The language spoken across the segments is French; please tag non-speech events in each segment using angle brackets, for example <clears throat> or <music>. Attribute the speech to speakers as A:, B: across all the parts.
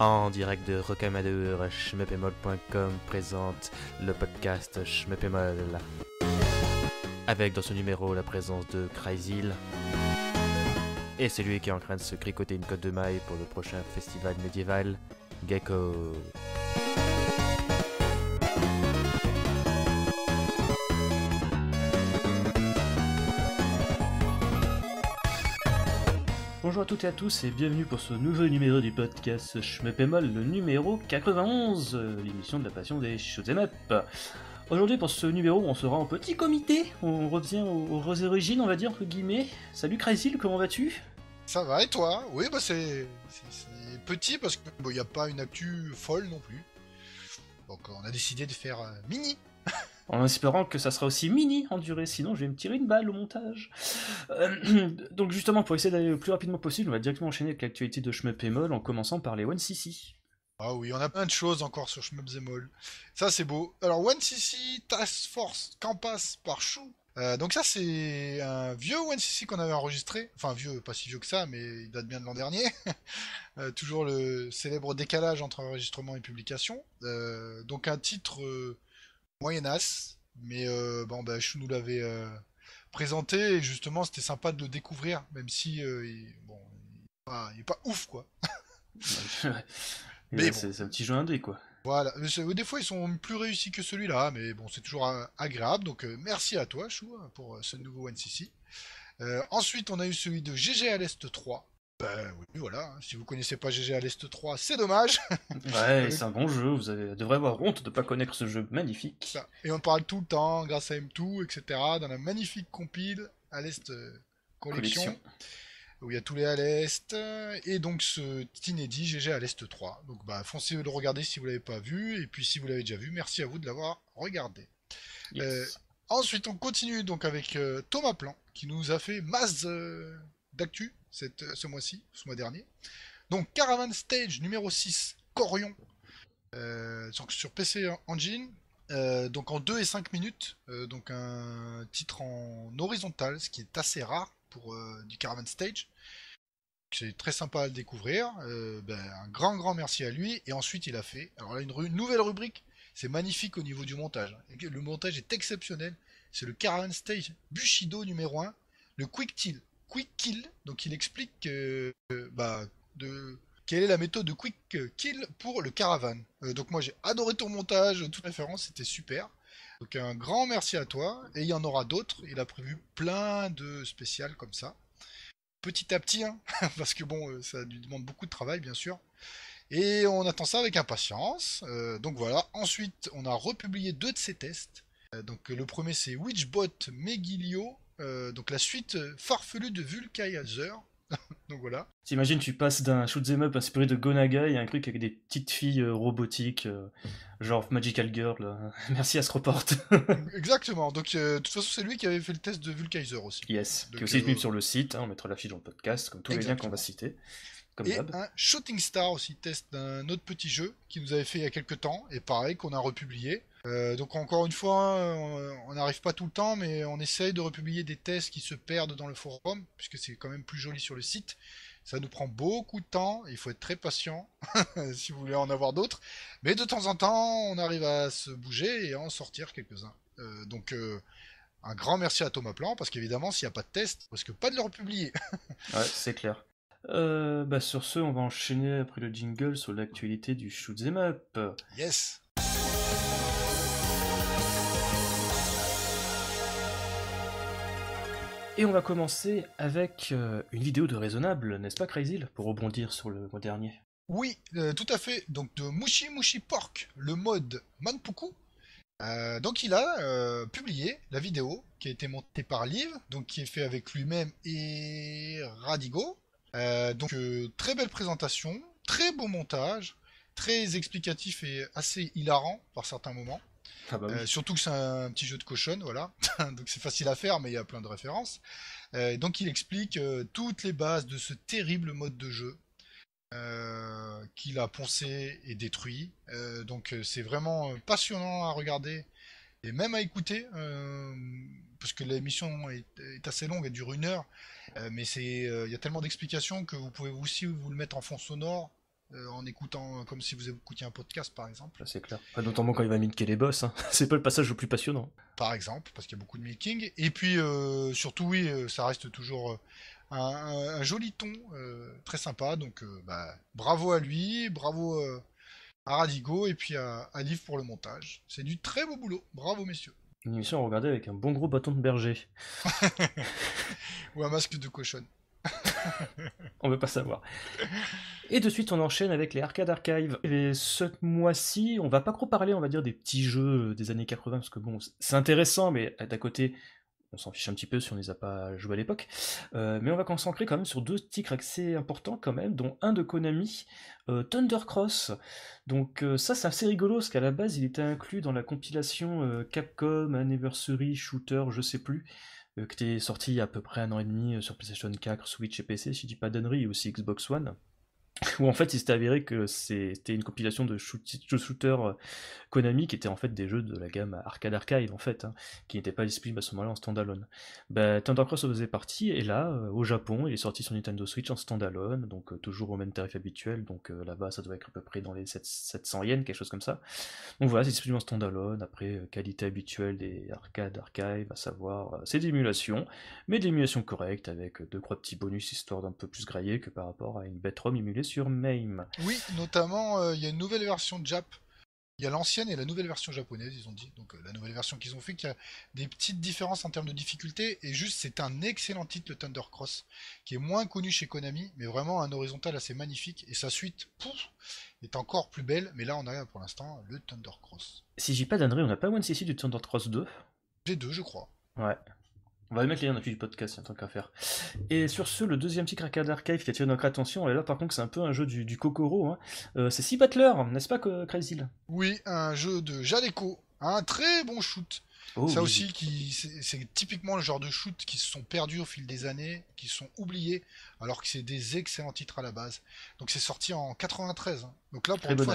A: En direct de Rocamadour, schmeppemol.com présente le podcast Schmeppemol. Avec dans ce numéro la présence de Crazyl. Et celui qui est en train de se cricoter une côte de maille pour le prochain festival médiéval, Gecko. Bonjour à toutes et à tous et bienvenue pour ce nouveau numéro du podcast Schmeppemol, le numéro 91, euh, l'émission de la passion des shoot'em up. Aujourd'hui pour ce numéro on sera en petit comité, on revient aux, aux origines on va dire entre guillemets. Salut Crazyl, comment vas-tu?
B: Ça va et toi? Oui, bah c'est petit parce qu'il n'y a pas une actu folle non plus. Donc on a décidé de faire euh, mini. <laughs>
A: En espérant que ça sera aussi mini en durée, sinon je vais me tirer une balle au montage. Euh, <clears throat> donc justement pour essayer d'aller le plus rapidement possible, on va directement enchaîner avec l'actualité de Schmeppemol en commençant par les 1cc.
B: Ah oui, on a plein de choses encore sur Schmubzemol. Ça c'est beau. Alors 1cc Task Force Campass par Chou. Euh, donc ça c'est un vieux 1cc qu'on avait enregistré. Enfin vieux, pas si vieux que ça, mais il date bien de l'an dernier. <laughs> Euh, toujours le célèbre décalage entre enregistrement et publication. Donc un titre moyenasse, mais euh, bon bah Chou nous l'avait euh, présenté et justement c'était sympa de le découvrir, même si euh, il, bon, il est pas- il est pas ouf quoi. <laughs> Mais bon.
A: c'est un petit jeu indé quoi.
B: Voilà, des fois ils sont plus réussis que celui-là, mais bon, c'est toujours agréable. Donc euh, merci à toi, Chou, hein, pour ce nouveau NCC. Euh, ensuite, on a eu celui de GG à l'Est 3. Ben oui, voilà, hein, si vous connaissez pas GG à l'Est 3, c'est dommage. <laughs>
A: Ouais, c'est un bon jeu, vous avez, devrez avoir honte de pas connaître ce jeu magnifique.
B: Ça. Et on parle tout le temps, grâce à M2, etc., dans la magnifique compile à l'Est euh, collection,
A: Collection.
B: où il y a tous les à l'Est, euh, et donc ce inédit GG à l'Est 3. Donc bah, foncez le regarder si vous l'avez pas vu, et puis si vous l'avez déjà vu, merci à vous de l'avoir regardé.
A: Yes.
B: Euh, Ensuite, on continue donc avec euh, Thomas Plan, qui nous a fait masse euh, d'actu cette- ce mois-ci, ce mois dernier. Donc, Caravan Stage numéro 6, Corion, euh, sur, PC Engine, euh, donc en 2 et 5 minutes, euh, donc un titre en horizontal, ce qui est assez rare pour euh, du Caravan Stage. C'est très sympa à le découvrir. Euh, ben, un grand, grand merci à lui. Et ensuite, il a fait alors là, une ru- nouvelle rubrique. C'est magnifique au niveau du montage. Le montage est exceptionnel. C'est le Caravan Stage Bushido numéro 1, le Quick Kill. Quick Kill, donc il explique euh, bah, de, quelle est la méthode de Quick Kill pour le Caravan. Euh, donc moi j'ai adoré ton montage, toute référence, c'était super. Donc un grand merci à toi. Et il y en aura d'autres. Il a prévu plein de spéciales comme ça. Petit à petit, hein, <laughs> parce que bon, euh, ça lui demande beaucoup de travail, bien sûr. Et on attend ça avec impatience. Donc voilà. Ensuite, on a republié deux de ces tests. Donc le premier c'est Witchbot Megilio. Euh, donc la suite euh, farfelue de Vulcanizer. <laughs> donc voilà.
A: T'imagines, tu passes d'un shoot'em up inspiré de Gonaga et un truc avec des petites filles euh, robotiques, euh, genre Magical Girl. <laughs> Merci à Report. <laughs>
B: Exactement. Donc euh, de toute façon c'est lui qui avait fait le test de Vulcanizer aussi.
A: yes. Qui est aussi disponible sur le site, hein, on mettra l'affiche dans le podcast, comme tous les liens qu'on va citer. Comme
B: Et un Shooting Star aussi, test d'un autre petit jeu qui nous avait fait il y a quelques temps, et pareil, qu'on a republié. Euh, donc encore une fois, euh, on n'arrive pas tout le temps, mais on essaye de republier des tests qui se perdent dans le forum, puisque c'est quand même plus joli sur le site. Ça nous prend beaucoup de temps, il faut être très patient <laughs> si vous voulez en avoir d'autres. Mais de temps en temps, on arrive à se bouger et à en sortir quelques-uns. Euh, donc euh, un grand merci à Thomas Plan, parce qu'évidemment, s'il n'y a pas de test, parce que pas de le republier. <laughs>
A: Ouais, c'est clair. Euh, bah sur ce, on va enchaîner après le jingle sur l'actualité du shoot'em up.
B: yes
A: Et on va commencer avec euh, une vidéo de raisonnable, n'est-ce pas Crazy pour rebondir sur le mois dernier?
B: Oui, euh, tout à fait. Donc de Mushi Mushi Pork, le mode Manpuku. Euh, donc il a publié la vidéo qui a été montée par Liv, donc qui est fait avec lui-même et Radigo. Donc très belle présentation, très beau montage, très explicatif et assez hilarant par certains moments.
A: Ah bah.
B: Euh, surtout que c'est un petit jeu de cochonne, voilà. <laughs> donc c'est facile à faire, mais il y a plein de références. Euh, donc il explique euh, toutes les bases de ce terrible mode de jeu qu'il a poncé et détruit. Donc c'est vraiment passionnant à regarder et même à écouter, parce que l'émission est, est assez longue, elle dure une heure. Mais il y a tellement d'explications que vous pouvez aussi vous le mettre en fond sonore euh, en écoutant comme si vous écoutiez un podcast par exemple.
C: C'est clair. Pas notamment quand il va milker les boss, hein. <laughs> c'est pas le passage le plus passionnant.
B: Par exemple, parce qu'il y a beaucoup de milking. Et puis euh, surtout, oui, euh, ça reste toujours un, un- un joli ton, euh, très sympa. Donc bah, bravo à lui, bravo à Radigo et puis à, à Liv pour le montage. C'est du très beau boulot. Bravo messieurs.
C: Une émission à regarder avec un bon gros bâton de berger. <laughs>
B: Ou un masque de cochonne. <laughs>
C: On veut pas savoir. Et de suite, on enchaîne avec les Arcade Archive. Et ce mois-ci, on va pas trop parler, on va dire, des petits jeux des années 80, parce que bon, c'est intéressant, mais d'à côté, on s'en fiche un petit peu si on les a pas joués à l'époque. Euh, mais on va concentrer quand même sur deux titres assez importants quand même, dont un de Konami, euh, Thundercross. Donc euh, ça, c'est assez rigolo, parce qu'à la base, il était inclus dans la compilation euh, Capcom Anniversary Shooter, je sais plus, euh, qui était sorti il y a à peu près un an et demi euh, sur PlayStation 4, Switch et PC, si je dis pas d'annerie, et aussi Xbox One. Où en fait il s'est avéré que c'était une compilation de shooters euh, Konami qui étaient en fait des jeux de la gamme Arcade Archive en fait, hein, qui n'étaient pas disponibles à ce moment-là en standalone. Bah, Thundercross en faisait partie et là euh, au Japon il est sorti sur Nintendo Switch en standalone, donc euh, toujours au même tarif habituel, donc là-bas ça doit être à peu près dans les 7- 700 yens, quelque chose comme ça. Donc voilà, c'est disponible en standalone, après qualité habituelle des Arcade Archive, à savoir c'est d'émulation, mais d'émulation correcte avec deux trois petits bonus histoire d'un peu plus graillé que par rapport à une bête ROM émulée sur MAME.
B: Oui, notamment, euh, il y a une nouvelle version de Jap. Il y a l'ancienne et la nouvelle version japonaise, ils ont dit. Donc euh, la nouvelle version qu'ils ont fait, qu'il y a des petites différences en termes de difficulté. Et juste, c'est un excellent titre, le Thundercross, qui est moins connu chez Konami, mais vraiment un horizontal assez magnifique. Et sa suite, pouf, est encore plus belle. Mais là, on a pour l'instant le Thundercross.
C: Si j'ai pas d'annerie, on n'a pas One CC du Thundercross 2
B: J'ai deux, je crois.
C: Ouais. On va mettre les liens dans le du podcast, il y a tant qu'à faire. Et sur ce, le deuxième titre Arcade Archive qui attire notre attention, et là par contre c'est un peu un jeu du, du Kokoro, hein. Euh, c'est Sea Battler, n'est-ce pas que- Crazy
B: Oui, un jeu de Jaleco, un très bon shoot.
C: Oh,
B: ça
C: oui.
B: aussi, qui, c'est typiquement le genre de shoot qui se sont perdus au fil des années, qui sont oubliés, alors que c'est des excellents titres à la base. Donc c'est sorti en 93. hein. Donc là, pour
C: Très
B: une fois,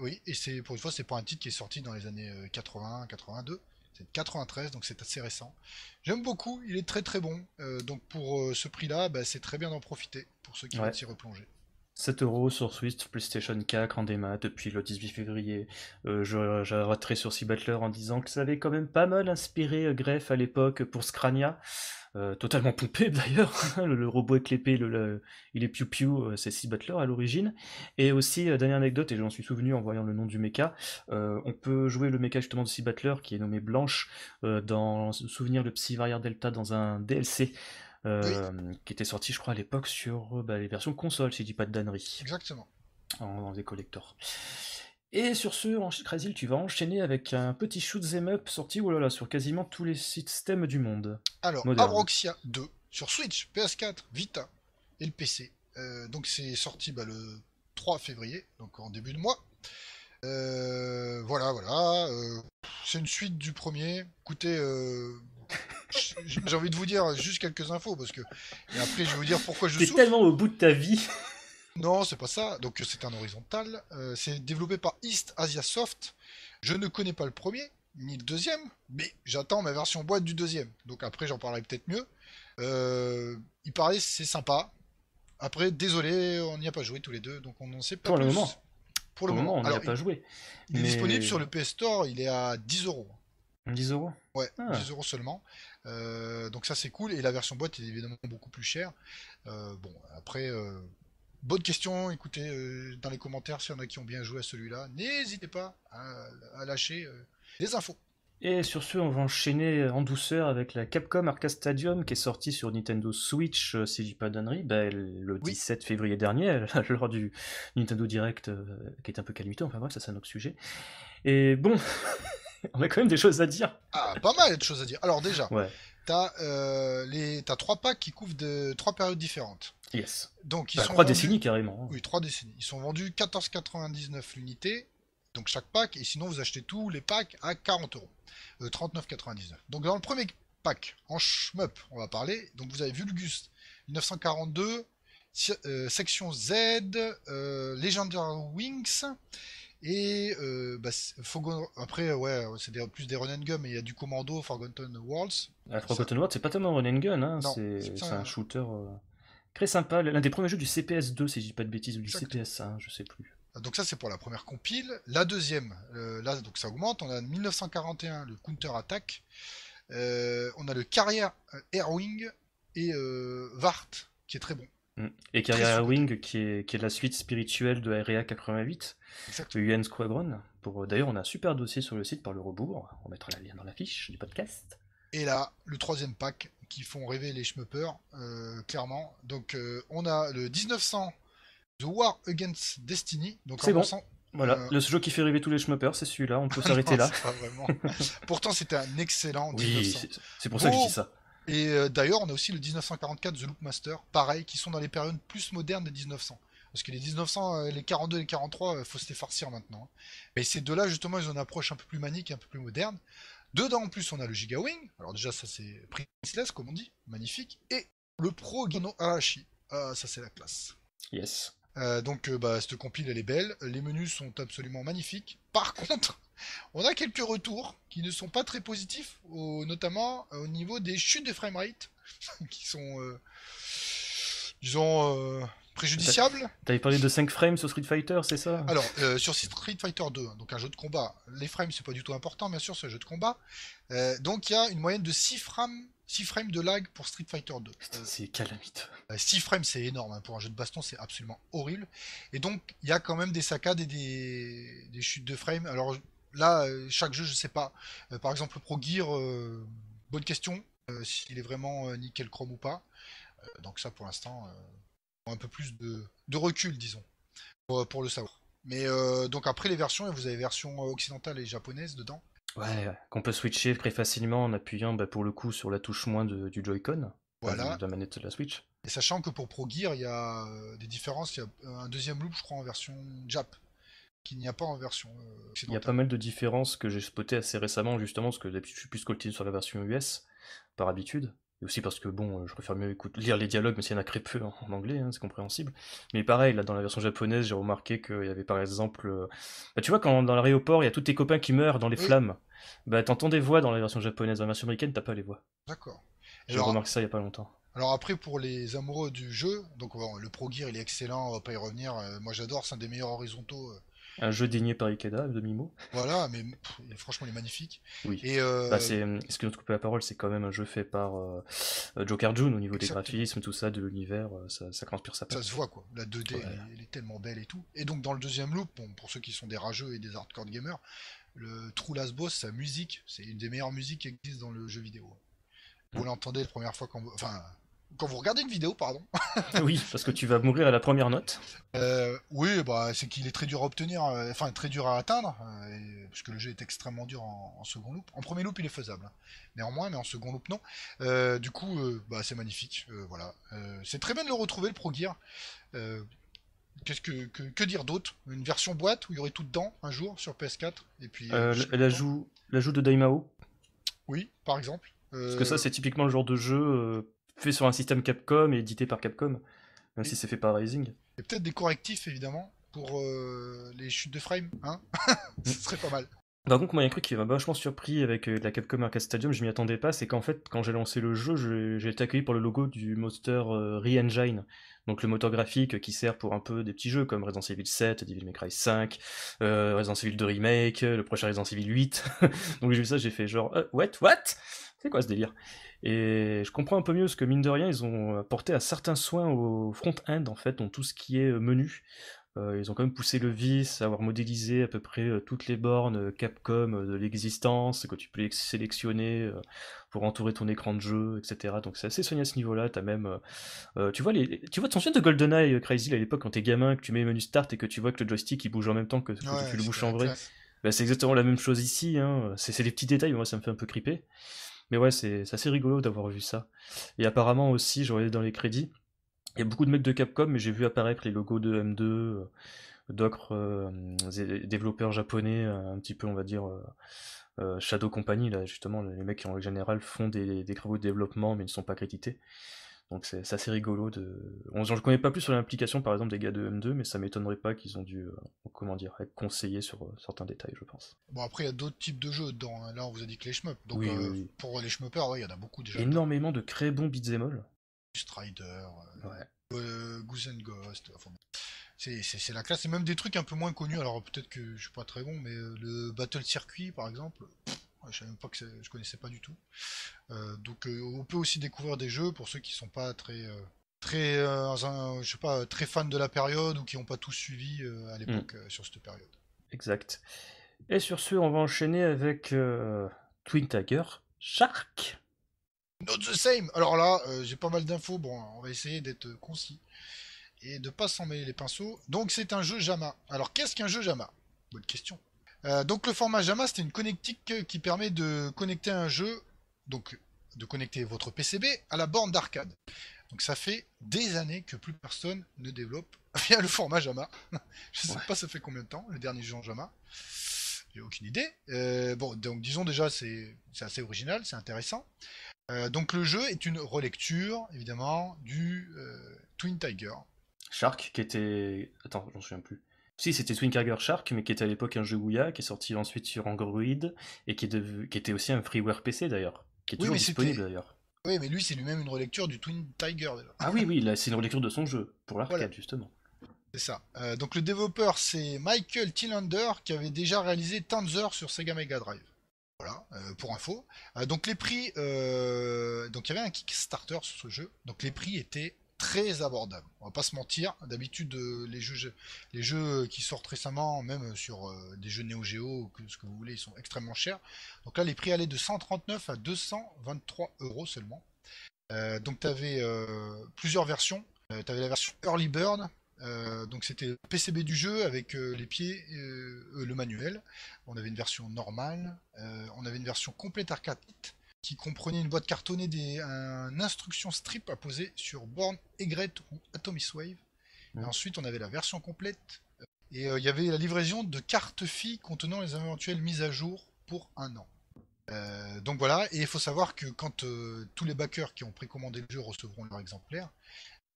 B: Oui, et c'est pour une fois, c'est pas un titre qui est sorti dans les années euh, 80, 82. C'est de 93, donc c'est assez récent. J'aime beaucoup, il est très très bon. Euh, donc pour euh, ce prix-là, bah, c'est très bien d'en profiter pour ceux qui
C: Ouais.
B: veulent s'y replonger.
C: 7 euros sur Switch, PlayStation 4 en démat depuis le 18 février. Euh, je, sur Sea Battler en disant que ça avait quand même pas mal inspiré euh, Greff à l'époque pour Scrania. Euh, totalement pompé <laughs> d'ailleurs, le, robot avec l'épée, le, il est piou piou, euh, c'est Sea Battler à l'origine. Et aussi, euh, dernière anecdote, et j'en suis souvenu en voyant le nom du mecha, on peut jouer le mecha justement de Sea Battler qui est nommé Blanche dans Souvenir de Psy Warrior Delta dans un DLC. Euh, qui était sorti je crois à l'époque sur euh, bah, les versions console si je dis pas de dannerie
B: Exactement.
C: en, en des collectors. Et sur ce, en Crazy, tu vas enchaîner avec un petit shoot 'em up sorti oh là là, sur quasiment tous les systèmes du monde.
B: Alors,
C: Moderne.
B: Abroxia 2 sur Switch, PS4, Vita et le PC. Euh, donc c'est sorti bah, le 3 février, donc en début de mois. Euh, voilà, voilà. euh, c'est une suite du premier. Écoutez, j'ai envie de vous dire juste quelques infos parce que et après je vais vous dire pourquoi je souffre.
C: tellement au bout de ta vie.
B: Non, c'est pas ça. Donc c'est un horizontal. Euh, c'est développé par East Asia Soft. Je ne connais pas le premier ni le deuxième, mais j'attends ma version boîte du deuxième. Donc après j'en parlerai peut-être mieux. Euh, il paraît c'est sympa. Après, désolé, on n'y a pas joué tous les deux, donc on n'en sait pas
C: Pour le moment.
B: Pour le moment.
C: on n'y a pas joué.
B: il est disponible sur le PS Store, il est à 10 euros.
C: 10 euros?
B: Ouais,
C: Ah.
B: 10 euros seulement. Euh, donc ça c'est cool. Et la version boîte est évidemment beaucoup plus chère. Euh, bon, après, euh, bonne question. Écoutez dans les commentaires s'il y en a qui ont bien joué à celui-là. N'hésitez pas à, à lâcher des infos.
C: Et sur ce, on va enchaîner en douceur avec la Capcom Arcade Stadium qui est sortie sur Nintendo Switch, si je dis pas d'annerie, bah, le
B: Oui.
C: 17 février dernier, <laughs> lors du Nintendo Direct qui est un peu calamiteux, enfin bref, ça c'est un autre sujet. Et bon, <laughs> <laughs> on a quand même des choses à dire.
B: Ah, pas mal de choses à dire. Alors déjà,
C: Ouais,
B: t'as euh, les, t'as trois packs qui couvrent de trois périodes différentes.
C: yes.
B: Donc ils
C: Bah,
B: sont
C: trois
B: vendus-
C: décennies carrément.
B: Oui, trois décennies. Ils sont vendus 14,99 l'unité, donc chaque pack, et sinon vous achetez tous les packs à 40 euros. Euh, 39,99. Donc dans le premier pack, en shmup, on va parler, donc vous avez Vulgus 1942, si- euh, section Z, euh, Legendary Wings, et euh, bah, après, ouais, c'est des- plus des run and gun, mais il y a du Commando, Forgotten Worlds.
C: La Forgotten World, c'est pas tellement un run and gun, hein, c'est
B: un-
C: shooter. euh, Très sympa, l'un des premiers jeux du CPS 2, si je dis pas de bêtises, ou du
B: Exactement.
C: CPS 1, je sais plus.
B: Donc ça c'est pour la première compile. La deuxième, euh, là donc ça augmente. On a 1941 le Counter Attack. Euh, on a le Carrière Airwing et Vart qui est très bon.
C: Mm. Et Carrière
B: sous-coté.
C: Wing, qui est, qui est la suite spirituelle de Area 88,
B: Exactement.
C: le UN Squadron. Pour, D'ailleurs, on a un super dossier sur le site par le rebours. On mettra le lien dans la fiche du podcast.
B: Et là le troisième pack qui font rêver les schmuppers euh, clairement. Donc euh, on a le 1900 The War Against Destiny. Donc
C: C'est bon. Voilà,
B: Euh.
C: le jeu qui fait rêver tous les schmuppers, c'est celui-là, on peut <laughs>
B: Non,
C: s'arrêter là.
B: c'est pas vraiment. <laughs> Pourtant c'était un excellent
C: Oui,
B: 1900.
C: c'est pour ça que je dis ça.
B: Et euh, d'ailleurs, on a aussi le 1944 The Loopmaster, pareil, qui sont dans les périodes plus modernes des 1900. Parce que les 1900, euh, les 42 et les 43, euh, faut se les farcir maintenant. hein. Mais ces deux-là, justement, ils ont une approche un peu plus manique, un peu plus moderne. Dedans, en plus, on a le Giga Wing. Alors déjà, ça c'est priceless, comme on dit, magnifique. Et le Pro Gino Arashi. Ah, ça c'est la classe.
C: Yes.
B: Euh, donc, euh, bah, cette compile, elle est belle. Les menus sont absolument magnifiques. Par contre, on a quelques retours qui ne sont pas très positifs, au- notamment euh, au niveau des chutes de framerate, <laughs> qui sont, euh, disons, euh, préjudiciables.
C: T'avais parlé de 5 frames sur Street Fighter, c'est ça?
B: Alors, euh, sur Street Fighter 2, hein, donc un jeu de combat, les frames, c'est pas du tout important, bien sûr, c'est un jeu de combat. Donc, il y a une moyenne de 6 frames, 6 frames de lag pour Street Fighter 2.
C: Putain, C'est calamiteux.
B: Euh, 6 frames, c'est énorme. hein. Pour un jeu de baston, c'est absolument horrible. Et donc, il y a quand même des saccades et des, des chutes de frames. Alors là, euh, chaque jeu, je sais pas. Euh, par exemple, le Pro Gear, euh, bonne question. S'il est vraiment nickel chrome ou pas. Donc ça, pour l'instant, un peu plus de, de recul, disons, pour, pour le savoir. Mais euh, donc après les versions, vous avez version occidentale et japonaise dedans?
C: Ouais, qu'on peut switcher très facilement en appuyant bah, pour le coup sur la touche moins de- du Joy-Con,
B: Voilà.
C: de la manette de la Switch.
B: Et sachant que pour Pro Gear, il y a des différences. Il y a un deuxième loop, je crois, en version Jap, qu'il n'y a pas en version euh,
C: Il y a pas mal de différences que j'ai spoté assez récemment, justement, parce que d'habitude je suis plus scolté sur la version US, par habitude. Et aussi parce que bon, euh, je préfère mieux lire les dialogues, mais s'il y en a très peu en, en anglais, hein, c'est compréhensible. Mais pareil, là, dans la version japonaise, j'ai remarqué qu'il y avait par exemple. euh, Bah, tu vois, quand dans l'aéroport, il y a tous tes copains qui meurent dans les
B: Oui.
C: flammes, bah t'entends des voix dans la version japonaise. Dans la version américaine, t'as pas les voix.
B: D'accord.
C: J'ai
B: Alors,
C: remarqué ça il y a pas longtemps.
B: alors après, pour les amoureux du jeu, donc bon, le Pro Gear, il est excellent, on va pas y revenir. euh, moi, j'adore, c'est un des meilleurs horizontaux. euh,
C: Un jeu dénié par Ikeda, de Mimo.
B: voilà, mais pff, franchement, il est magnifique.
C: Oui.
B: Et euh,
C: Bah, c'est, ce que nous couper la parole, c'est quand même un jeu fait par euh, Joe Carjoon au niveau des graphismes, tout ça, de l'univers, euh, ça, ça transpire sa
B: ça se voit, quoi. La 2D,
C: Ouais.
B: elle, est, elle est tellement belle et tout. Et donc, dans le deuxième loop, bon, pour ceux qui sont des rageux et des hardcore gamers, le True Last Boss, sa musique, c'est une des meilleures musiques qui existent dans le jeu vidéo. Vous
C: Mm.
B: l'entendez la première fois quand vous... Enfin, quand vous regardez une vidéo, pardon. <laughs>
C: oui, parce que tu vas mourir à la première note.
B: Euh, oui, bah, c'est qu'il est très dur à obtenir, euh, enfin très dur à atteindre, euh, et- parce que le jeu est extrêmement dur en, en second loop. En premier loop, il est faisable, hein. néanmoins, mais en second loop, non. Du coup, bah, c'est magnifique, voilà. C'est très bien de le retrouver, le Pro Gear. Qu'est-ce que, que, que dire d'autre? Une version boîte où il y aurait tout dedans un jour sur PS4 et puis.
C: L'ajout, l'ajout de Daimao,
B: Oui, par exemple.
C: parce que ça, c'est typiquement le genre de jeu fait sur un système Capcom et édité par Capcom, même si c'est fait par Rising.
B: Et peut-être des correctifs évidemment pour euh, les chutes de frame, hein <laughs> Ce serait pas mal.
C: Par contre, moi, il y a un truc qui m'a vachement surpris avec euh, la Capcom Arcade Stadium, je m'y attendais pas, c'est qu'en fait, quand j'ai lancé le jeu, je- j'ai été accueilli par le logo du moteur euh, Re-Engine, donc le moteur graphique qui sert pour un peu des petits jeux comme Resident Evil 7, Devil May Cry 5, euh, Resident Evil 2 Remake, le prochain Resident Evil 8. <laughs> donc j'ai vu ça, j'ai fait genre, euh, what, what? C'est quoi ce délire? Et je comprends un peu mieux parce que mine de rien, ils ont apporté à certains soins au front-end, en fait, dans tout ce qui est euh, menu. Euh, ils ont quand même poussé le vice, avoir modélisé à peu près euh, toutes les bornes euh, Capcom de l'existence, que tu peux les sélectionner pour entourer ton écran de jeu, etc. Donc c'est assez soigné à ce niveau-là. T'as même, tu vois les, tu vois, souviens de GoldenEye Crazy à l'époque quand t'es gamin, que tu mets le menu start et que tu vois que le joystick il bouge en même temps que, que
B: Ouais,
C: tu le bouges en vrai? Bah, c'est exactement la même chose ici. Hein. C'est c'est des petits détails, moi ça me fait un peu criper. Mais ouais, c'est assez rigolo d'avoir vu ça. Et apparemment aussi, je regardais dans les crédits, il y a beaucoup de mecs de Capcom, mais j'ai vu apparaître les logos de M2, euh, d'autres euh, développeurs japonais, euh, un petit peu, on va dire, euh, Shadow Company, là, justement, les mecs qui en général font des, des travaux de développement, mais ne sont pas crédités. Donc c'est c'est assez rigolo de. On, je ne connais pas plus sur l'implication, par exemple, des gars de M2, mais ça m'étonnerait pas qu'ils ont dû, euh, comment dire, être conseillés sur euh, certains détails, je pense.
B: Bon, après, il y a d'autres types de jeux dedans. hein. Là, on vous a dit que les shmups. Donc,
C: Oui,
B: euh,
C: oui, oui.
B: pour les shmuppers, ouais, il y en a beaucoup déjà.
C: Énormément de très bons beat'em all.
B: Strider. euh,
C: Ouais.
B: Goose and Ghost. Enfin, c'est, la classe. C'est même des trucs un peu moins connus. Alors peut-être que je suis pas très bon, mais le Battle Circuit par exemple, pff, je savais même pas que je connaissais pas du tout. Euh, donc euh, on peut aussi découvrir des jeux pour ceux qui sont pas très euh, très un- je sais pas très fans de la période ou qui n'ont pas tous suivi à l'époque euh, sur cette période.
C: Exact. Et sur ce, on va enchaîner avec Twin Tiger Shark.
B: Not the same. Alors là, j'ai pas mal d'infos. Bon, on va essayer d'être concis et de pas s'en mêler les pinceaux. Donc c'est un jeu JAMA. Alors qu'est-ce qu'un jeu JAMA? Bonne question. Euh, donc le format JAMA, c'était une connectique qui permet de connecter un jeu, donc de connecter votre PCB à la borne d'arcade. Donc ça fait des années que plus personne ne développe <laughs> via le format JAMA. <laughs> Je sais
C: Ouais.
B: pas ça fait combien de temps le dernier jeu en JAMA? J'ai aucune idée. Euh, bon, donc disons déjà c'est c'est assez original, c'est intéressant. Euh, donc le jeu est une relecture, évidemment, du Twin Tiger.
C: Shark, qui était. Attends, j'en souviens plus. Si, c'était Twin Tiger Shark, mais qui était à l'époque un jeu Ouya, qui est sorti ensuite sur Android, et qui, est dev- qui était aussi un freeware PC d'ailleurs, qui est
B: Oui,
C: toujours
B: mais
C: disponible d'ailleurs.
B: Oui, mais lui c'est lui-même une relecture du Twin Tiger.
C: Ah oui, oui, c'est une relecture de son jeu, pour l'arcade
B: Voilà.
C: justement.
B: C'est ça. Euh, donc le développeur c'est Michael Tillander qui avait déjà réalisé Tanzer sur Sega Mega Drive. Voilà, euh, pour info. Euh, donc les prix, donc il y avait un Kickstarter sur ce jeu. Donc les prix étaient très abordables. On va pas se mentir. D'habitude euh, les jeux, les jeux qui sortent récemment, même sur euh, des jeux Neo Geo ce que vous voulez, ils sont extrêmement chers. Donc là les prix allaient de 139 à 223 euros seulement. Euh, donc tu avais plusieurs versions. tu avais la version Early euh, donc c'était le PCB du jeu avec euh, les pieds, euh, euh, le manuel. On avait une version normale, euh, on avait une version complète arcade qui comprenait une boîte cartonnée des un instruction strip à poser sur borne Egret ou Atomis Wave. Et ensuite on avait la version complète et euh, il y avait la livraison de cartes filles contenant les éventuelles mises à jour pour un an. Euh, donc voilà, et il faut savoir que quand euh, tous les backers qui ont précommandé le jeu recevront leur exemplaire,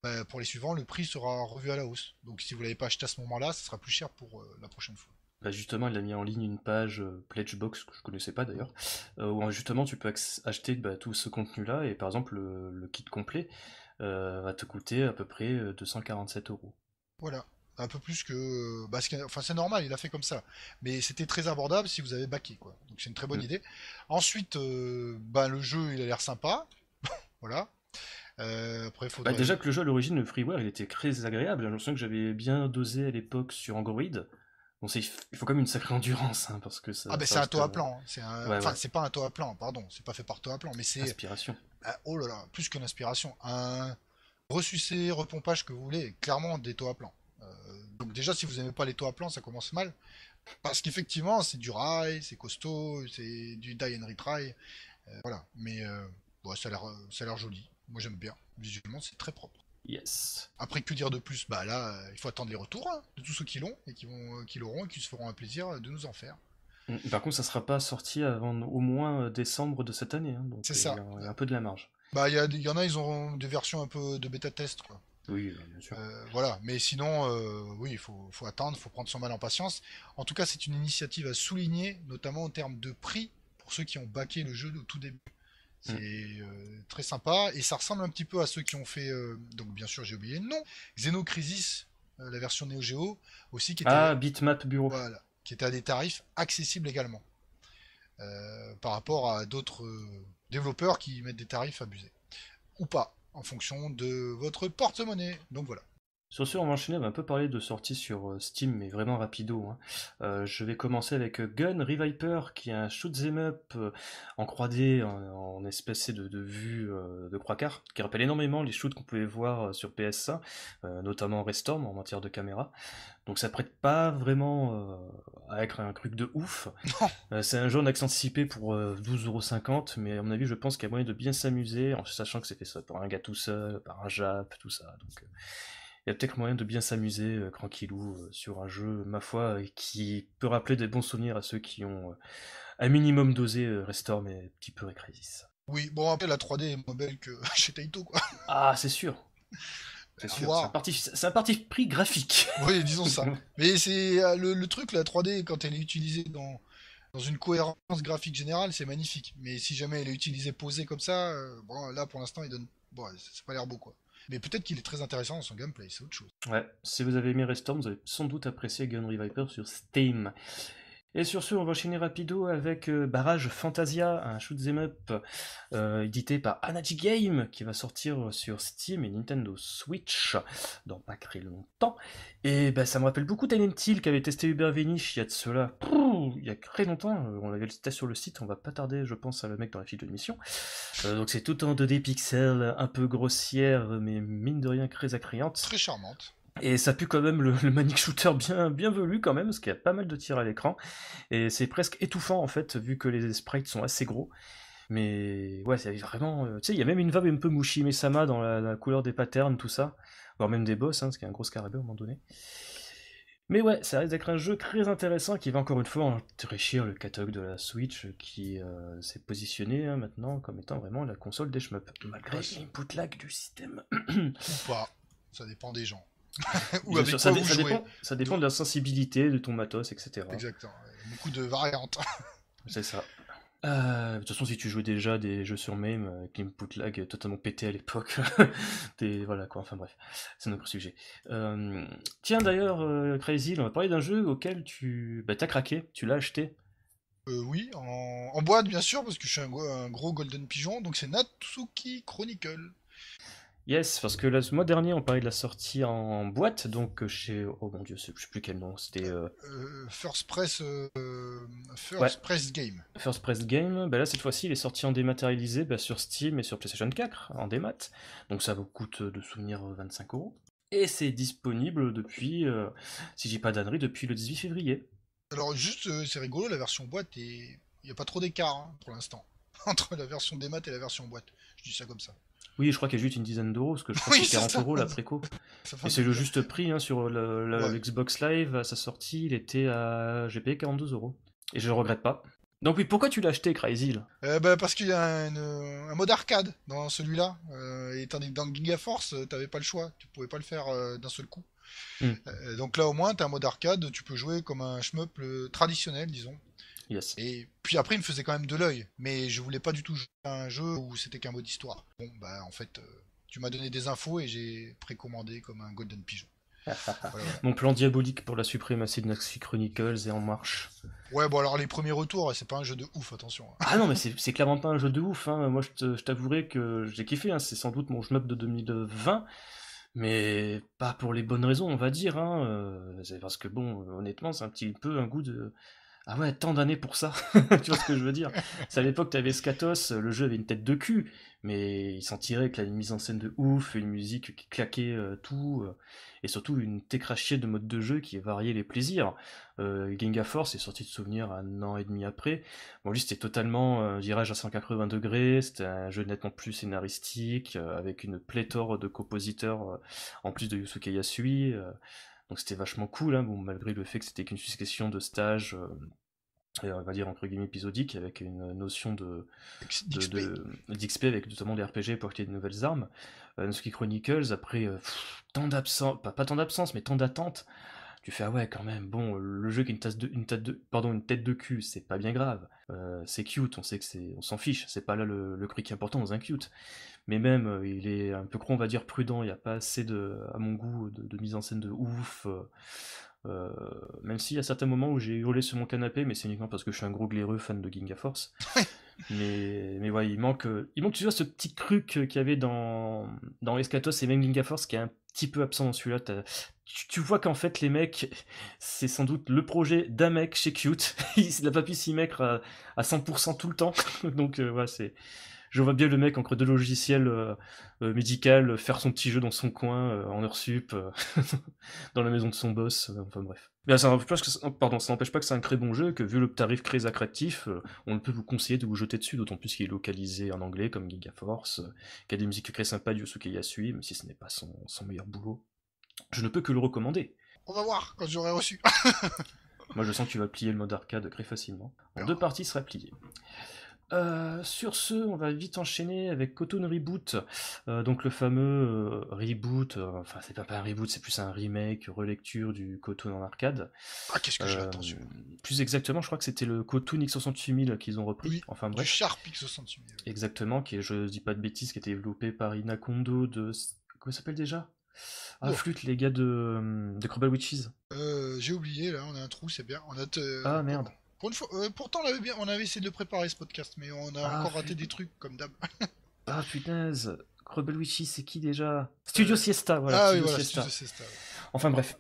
B: bah, pour les suivants, le prix sera revu à la hausse. Donc si vous l'avez pas acheté à ce moment-là, ça sera plus cher pour la prochaine fois.
C: Bah, justement, il a mis en ligne une page euh, Pledgebox, que je connaissais pas d'ailleurs, euh, où justement tu peux acheter bah, tout ce contenu-là, et par exemple le, le kit complet euh, va te coûter à peu près euh, 247 euros.
B: Voilà, un peu plus que... Bah, ce Enfin c'est normal, il a fait comme ça. Mais c'était très abordable si vous avez backé, quoi. Donc c'est une très bonne
C: Mm.
B: idée. Ensuite, bah, le jeu, il a l'air sympa. <laughs> voilà. Euh, après,
C: Bah, déjà que le jeu à l'origine, le freeware, il était très agréable. Je me souviens que j'avais bien dosé à l'époque sur Android. Bon, il faut quand même une sacrée endurance, hein, parce que ça.
B: Ah ben c'est un toit à
C: euh,
B: plan, hein. c'est un...
C: Ouais,
B: enfin
C: ouais.
B: c'est pas un toit à plan, pardon, c'est pas fait par toit à plan, mais c'est
C: Inspiration.
B: Ah, oh là là, plus qu'une inspiration, un ressucé, repompage que vous voulez, clairement des toits à plan. Euh, donc déjà si vous aimez pas les toits à plan, ça commence mal, parce qu'effectivement c'est du rail, c'est costaud, c'est du die and retry, Euh, voilà. Mais euh, bon, ça a l'air joli. Moi j'aime bien. Visuellement c'est très propre.
C: Yes.
B: Après que dire de plus? Bah là, euh, il faut attendre les retours hein, de tous ceux qui l'ont et qui vont, euh, qui l'auront et qui se feront un plaisir de nous en faire.
C: Mm, Par contre, ça sera pas sorti avant au moins euh, décembre de cette année. hein, donc
B: C'est
C: euh,
B: ça.
C: Il y a- un peu de la marge.
B: Bah il y, y en a, ils auront des versions un peu de bêta test quoi.
C: Oui, euh, bien sûr.
B: Euh, voilà, mais sinon, euh, oui, il faut, faut attendre, il faut prendre son mal en patience. En tout cas, c'est une initiative à souligner, notamment en termes de prix, pour ceux qui ont baqué le jeu au tout début. C'est euh, très sympa, et ça ressemble un petit peu à ceux qui ont fait, euh, donc bien sûr, j'ai oublié le nom, Xenocrisis, euh, la version Neo Geo, aussi, qui était,
C: Ah, Bitmap Bureau.
B: voilà, qui était à des tarifs accessibles également, euh, par rapport à d'autres développeurs qui mettent des tarifs abusés. Ou pas, en fonction de votre porte-monnaie. Donc voilà.
C: Sur ce, on va enchaîner, on va un peu parler de sorties sur euh, Steam, mais vraiment rapido. hein. Euh, je vais commencer avec euh, Gun Reviper, qui est un shoot'em up en 3D, en, en espèce de, de vue euh, de croix quart, qui rappelle énormément les shoots qu'on pouvait voir sur PS1, euh, notamment Restorm en matière de caméra. Donc ça prête pas vraiment à être un truc de ouf. <laughs> C'est un jeu en accent anticipé pour euh, 12,50€, mais à mon avis, je pense qu'il y a moyen de bien s'amuser, en sachant que c'est fait ça par un gars tout seul, par un Jap, tout ça. Donc, il y a peut-être moyen de bien s'amuser euh, tranquillou euh, sur un jeu, ma foi, euh, qui peut rappeler des bons souvenirs à ceux qui ont euh, un minimum dosé Restorm et un petit peu Recrisis.
B: Oui, bon après la 3D est moins belle que <laughs> chez Taito quoi.
C: Ah, c'est sûr. C'est sûr. C'est un, parti, c'est un parti pris graphique. <laughs>
B: Oui, disons ça. <laughs> Mais c'est le, le truc la 3D quand elle est utilisée dans dans une cohérence graphique générale, c'est magnifique. Mais si jamais elle est utilisée posée comme ça, bon, là pour l'instant, il donne. Bon, c'est pas l'air beau quoi. Mais peut-être qu'il est très intéressant dans son gameplay, c'est autre chose.
C: Ouais, si vous avez aimé Restorm, vous avez sans doute apprécié Gun Reviper sur Steam. Et sur ce, on va enchaîner rapido avec euh, Barrage Fantasia, un shoot'em up euh, édité par Anaji Game, qui va sortir sur Steam et Nintendo Switch dans pas très longtemps. Et ben, ça me rappelle beaucoup Talent Hill qui avait testé Uber Venice il y a de cela, il y a très longtemps. Euh, on avait le test sur le site, on va pas tarder, je pense, à le mec dans la file de l'émission. donc c'est tout en 2D pixels, un peu grossière, mais mine de rien très attrayante.
B: Très charmante.
C: Et ça pue quand même le, le Manic Shooter bien, bien velu quand même, parce qu'il y a pas mal de tirs à l'écran. Et c'est presque étouffant en fait, vu que les sprites sont assez gros. Mais ouais, c'est vraiment. tu sais, il y a même une vibe un peu Mushi Mesama dans la, couleur des patterns, tout ça. Voire même des boss, hein, parce qu'il y a un gros scarabée à un moment donné. Mais ouais, ça risque d'être un jeu très intéressant qui va encore une fois enrichir le catalogue de la Switch qui s'est positionné hein, maintenant comme étant vraiment la console des shmups. Malgré l'input lag du système. <clears throat>
B: Ou pas, ça dépend des gens. <laughs>
C: ça, dépend, ça, dépend, de la sensibilité de ton matos, etc.
B: Exactement, beaucoup de variantes.
C: C'est ça. Euh, de toute façon, si tu jouais déjà des jeux sur MAME avec l'input lag totalement pété à l'époque, <laughs> voilà quoi, enfin bref, c'est notre sujet. Euh, tiens d'ailleurs, euh, Crazy, on va parler d'un jeu auquel tu bah, craqué, tu l'as acheté.
B: oui, en... boîte bien sûr, parce que je suis un, un gros Golden Pigeon, donc c'est Natsuki Chronicle.
C: Yes, parce que le mois dernier, on parlait de la sortie en boîte, donc chez. Oh mon dieu, je sais plus quel nom, c'était. Euh,
B: euh, First Press. Euh, First Press Game.
C: First Press Game, bah là, cette fois-ci, il est sorti en dématérialisé bah, sur Steam et sur PlayStation 4, en démat. Donc ça vous coûte de souvenir 25 euros. Et c'est disponible depuis, si j'ai pas d'annerie, depuis le 18 février.
B: Alors, juste, c'est rigolo, la version boîte, il n'y a pas trop d'écart hein, pour l'instant. <laughs> Entre la version démat et la version boîte. Je dis ça comme ça.
C: Oui, je crois qu'il y a juste une dizaine d'euros, parce que je crois que c'est 40 euros la préco. Et c'est le juste prix hein, sur le, Xbox Live, à sa sortie, il était à. J'ai payé 42 euros. Et je le regrette pas. Donc oui, pourquoi tu l'as acheté, Crazy
B: euh, bah, Parce qu'il y a un, mode arcade dans celui-là. Euh, et tandis que dans Giga Force, euh, t'avais pas le choix. Tu pouvais pas le faire euh, d'un seul coup. Hmm. donc là, au moins, t'as un mode arcade. Tu peux jouer comme un shmup traditionnel, disons. Et puis après, il me faisait quand même de l'œil, mais je voulais pas du tout jouer à un jeu où c'était qu'un mode histoire. Bon, bah en fait, euh, tu m'as donné des infos et j'ai précommandé comme un Golden Pigeon. <laughs>
C: Mon plan diabolique pour la suprématie de Naxi Chronicles est en marche.
B: Ouais, bon alors les premiers retours, c'est pas un jeu de ouf, attention. Hein.
C: Ah non, mais c'est clairement pas un jeu de ouf. Hein. Moi, je t'avouerai que j'ai kiffé. Hein. C'est sans doute mon shmup de 2020 mais pas pour les bonnes raisons, on va dire. Euh, parce que, bon, honnêtement, c'est un petit peu un goût de, ah ouais, tant d'années pour ça, <laughs> tu vois ce que je veux dire C'est à l'époque, tu avais Scatos, le jeu avait une tête de cul, mais il s'en tirait avec la mise en scène de ouf, une musique qui claquait euh, tout, euh, et surtout une técrachier de mode de jeu qui variait les plaisirs. Euh, Genga Force est sorti de souvenir un an et demi après. Bon, lui, c'était totalement virage à 180 degrés, c'était un jeu nettement plus scénaristique, avec une pléthore de compositeurs, en plus de Yusuke Yasui. Donc c'était vachement cool, hein, bon, malgré le fait que c'était qu'une succession de stages, euh, on va dire entre guillemets épisodiques, avec une notion de d'XP avec notamment des RPG pour acheter de nouvelles armes. Euh, Chronicles, après euh, tant d'absence, pas, pas tant d'absence, mais tant d'attente, tu fais ah ouais quand même bon le jeu qui une tasse de une tête de pardon une tête de cul c'est pas bien grave. Euh, c'est cute on sait que c'est on s'en fiche c'est pas là le, le truc important dans un cute. Mais même euh, il est un peu gros on va dire prudent il y a pas assez de à mon goût de, mise en scène de ouf euh, même s'il y a certains moments où j'ai hurlé sur mon canapé mais c'est uniquement parce que je suis un gros glaireux fan de Ginga Force <laughs> mais mais ouais il manque il manque tu vois ce petit truc qu'il y avait dans dans Escatos et même Ginga Force qui est un petit peu absent dans celui-là tu, vois qu'en fait les mecs, c'est sans doute le projet d'un mec chez Cute. <laughs> il n'a pas pu s'y mettre à, 100% tout le temps. <laughs> Donc euh, c'est, je vois bien le mec entre deux logiciels euh, euh, médical faire son petit jeu dans son coin en heure sup, <laughs> dans la maison de son boss. enfin bref. Mais ça n'empêche pas, pardon, ça n'empêche pas que c'est un très bon jeu, que vu le tarif très attractif, on peut vous conseiller de vous jeter dessus, d'autant plus qu'il est localisé en anglais comme Gigaforce, qu'il a des musiques très sympas du Yosuke Yasui, même si ce n'est pas son meilleur boulot je ne peux que le recommander.
B: On va voir quand j'aurai reçu. <laughs>
C: Moi, je sens que tu vas plier le mode arcade très facilement. En deux parties sera plié. Euh, sur ce, on va vite enchaîner avec Cotton Reboot, euh, donc le fameux euh, reboot, enfin c'est pas, un reboot, c'est plus un remake, relecture du Cotton en arcade.
B: Ah, qu'est-ce que j'ai attendu?
C: Plus exactement, je crois que c'était le Cotton X68000 qu'ils ont repris.
B: Oui,
C: enfin
B: bref. Du Sharp X68000.
C: Exactement, qui est, je dis pas de bêtises, qui a été développé par Inakondo de. Comment s'appelle déjà? Ah, flûte, les gars de, de Crumble Witches.
B: j'ai oublié, là, on a un trou, c'est bien. On a
C: Ah merde.
B: Euh, pourtant, on avait, bien, on avait essayé de le préparer ce podcast, mais on a ah, encore raté des trucs comme d'hab. <laughs>
C: ah punaise, Crumble Witchy, c'est qui déjà? Studio Siesta, voilà.
B: Ah oui, voilà, Studio Siesta.
C: Enfin bref.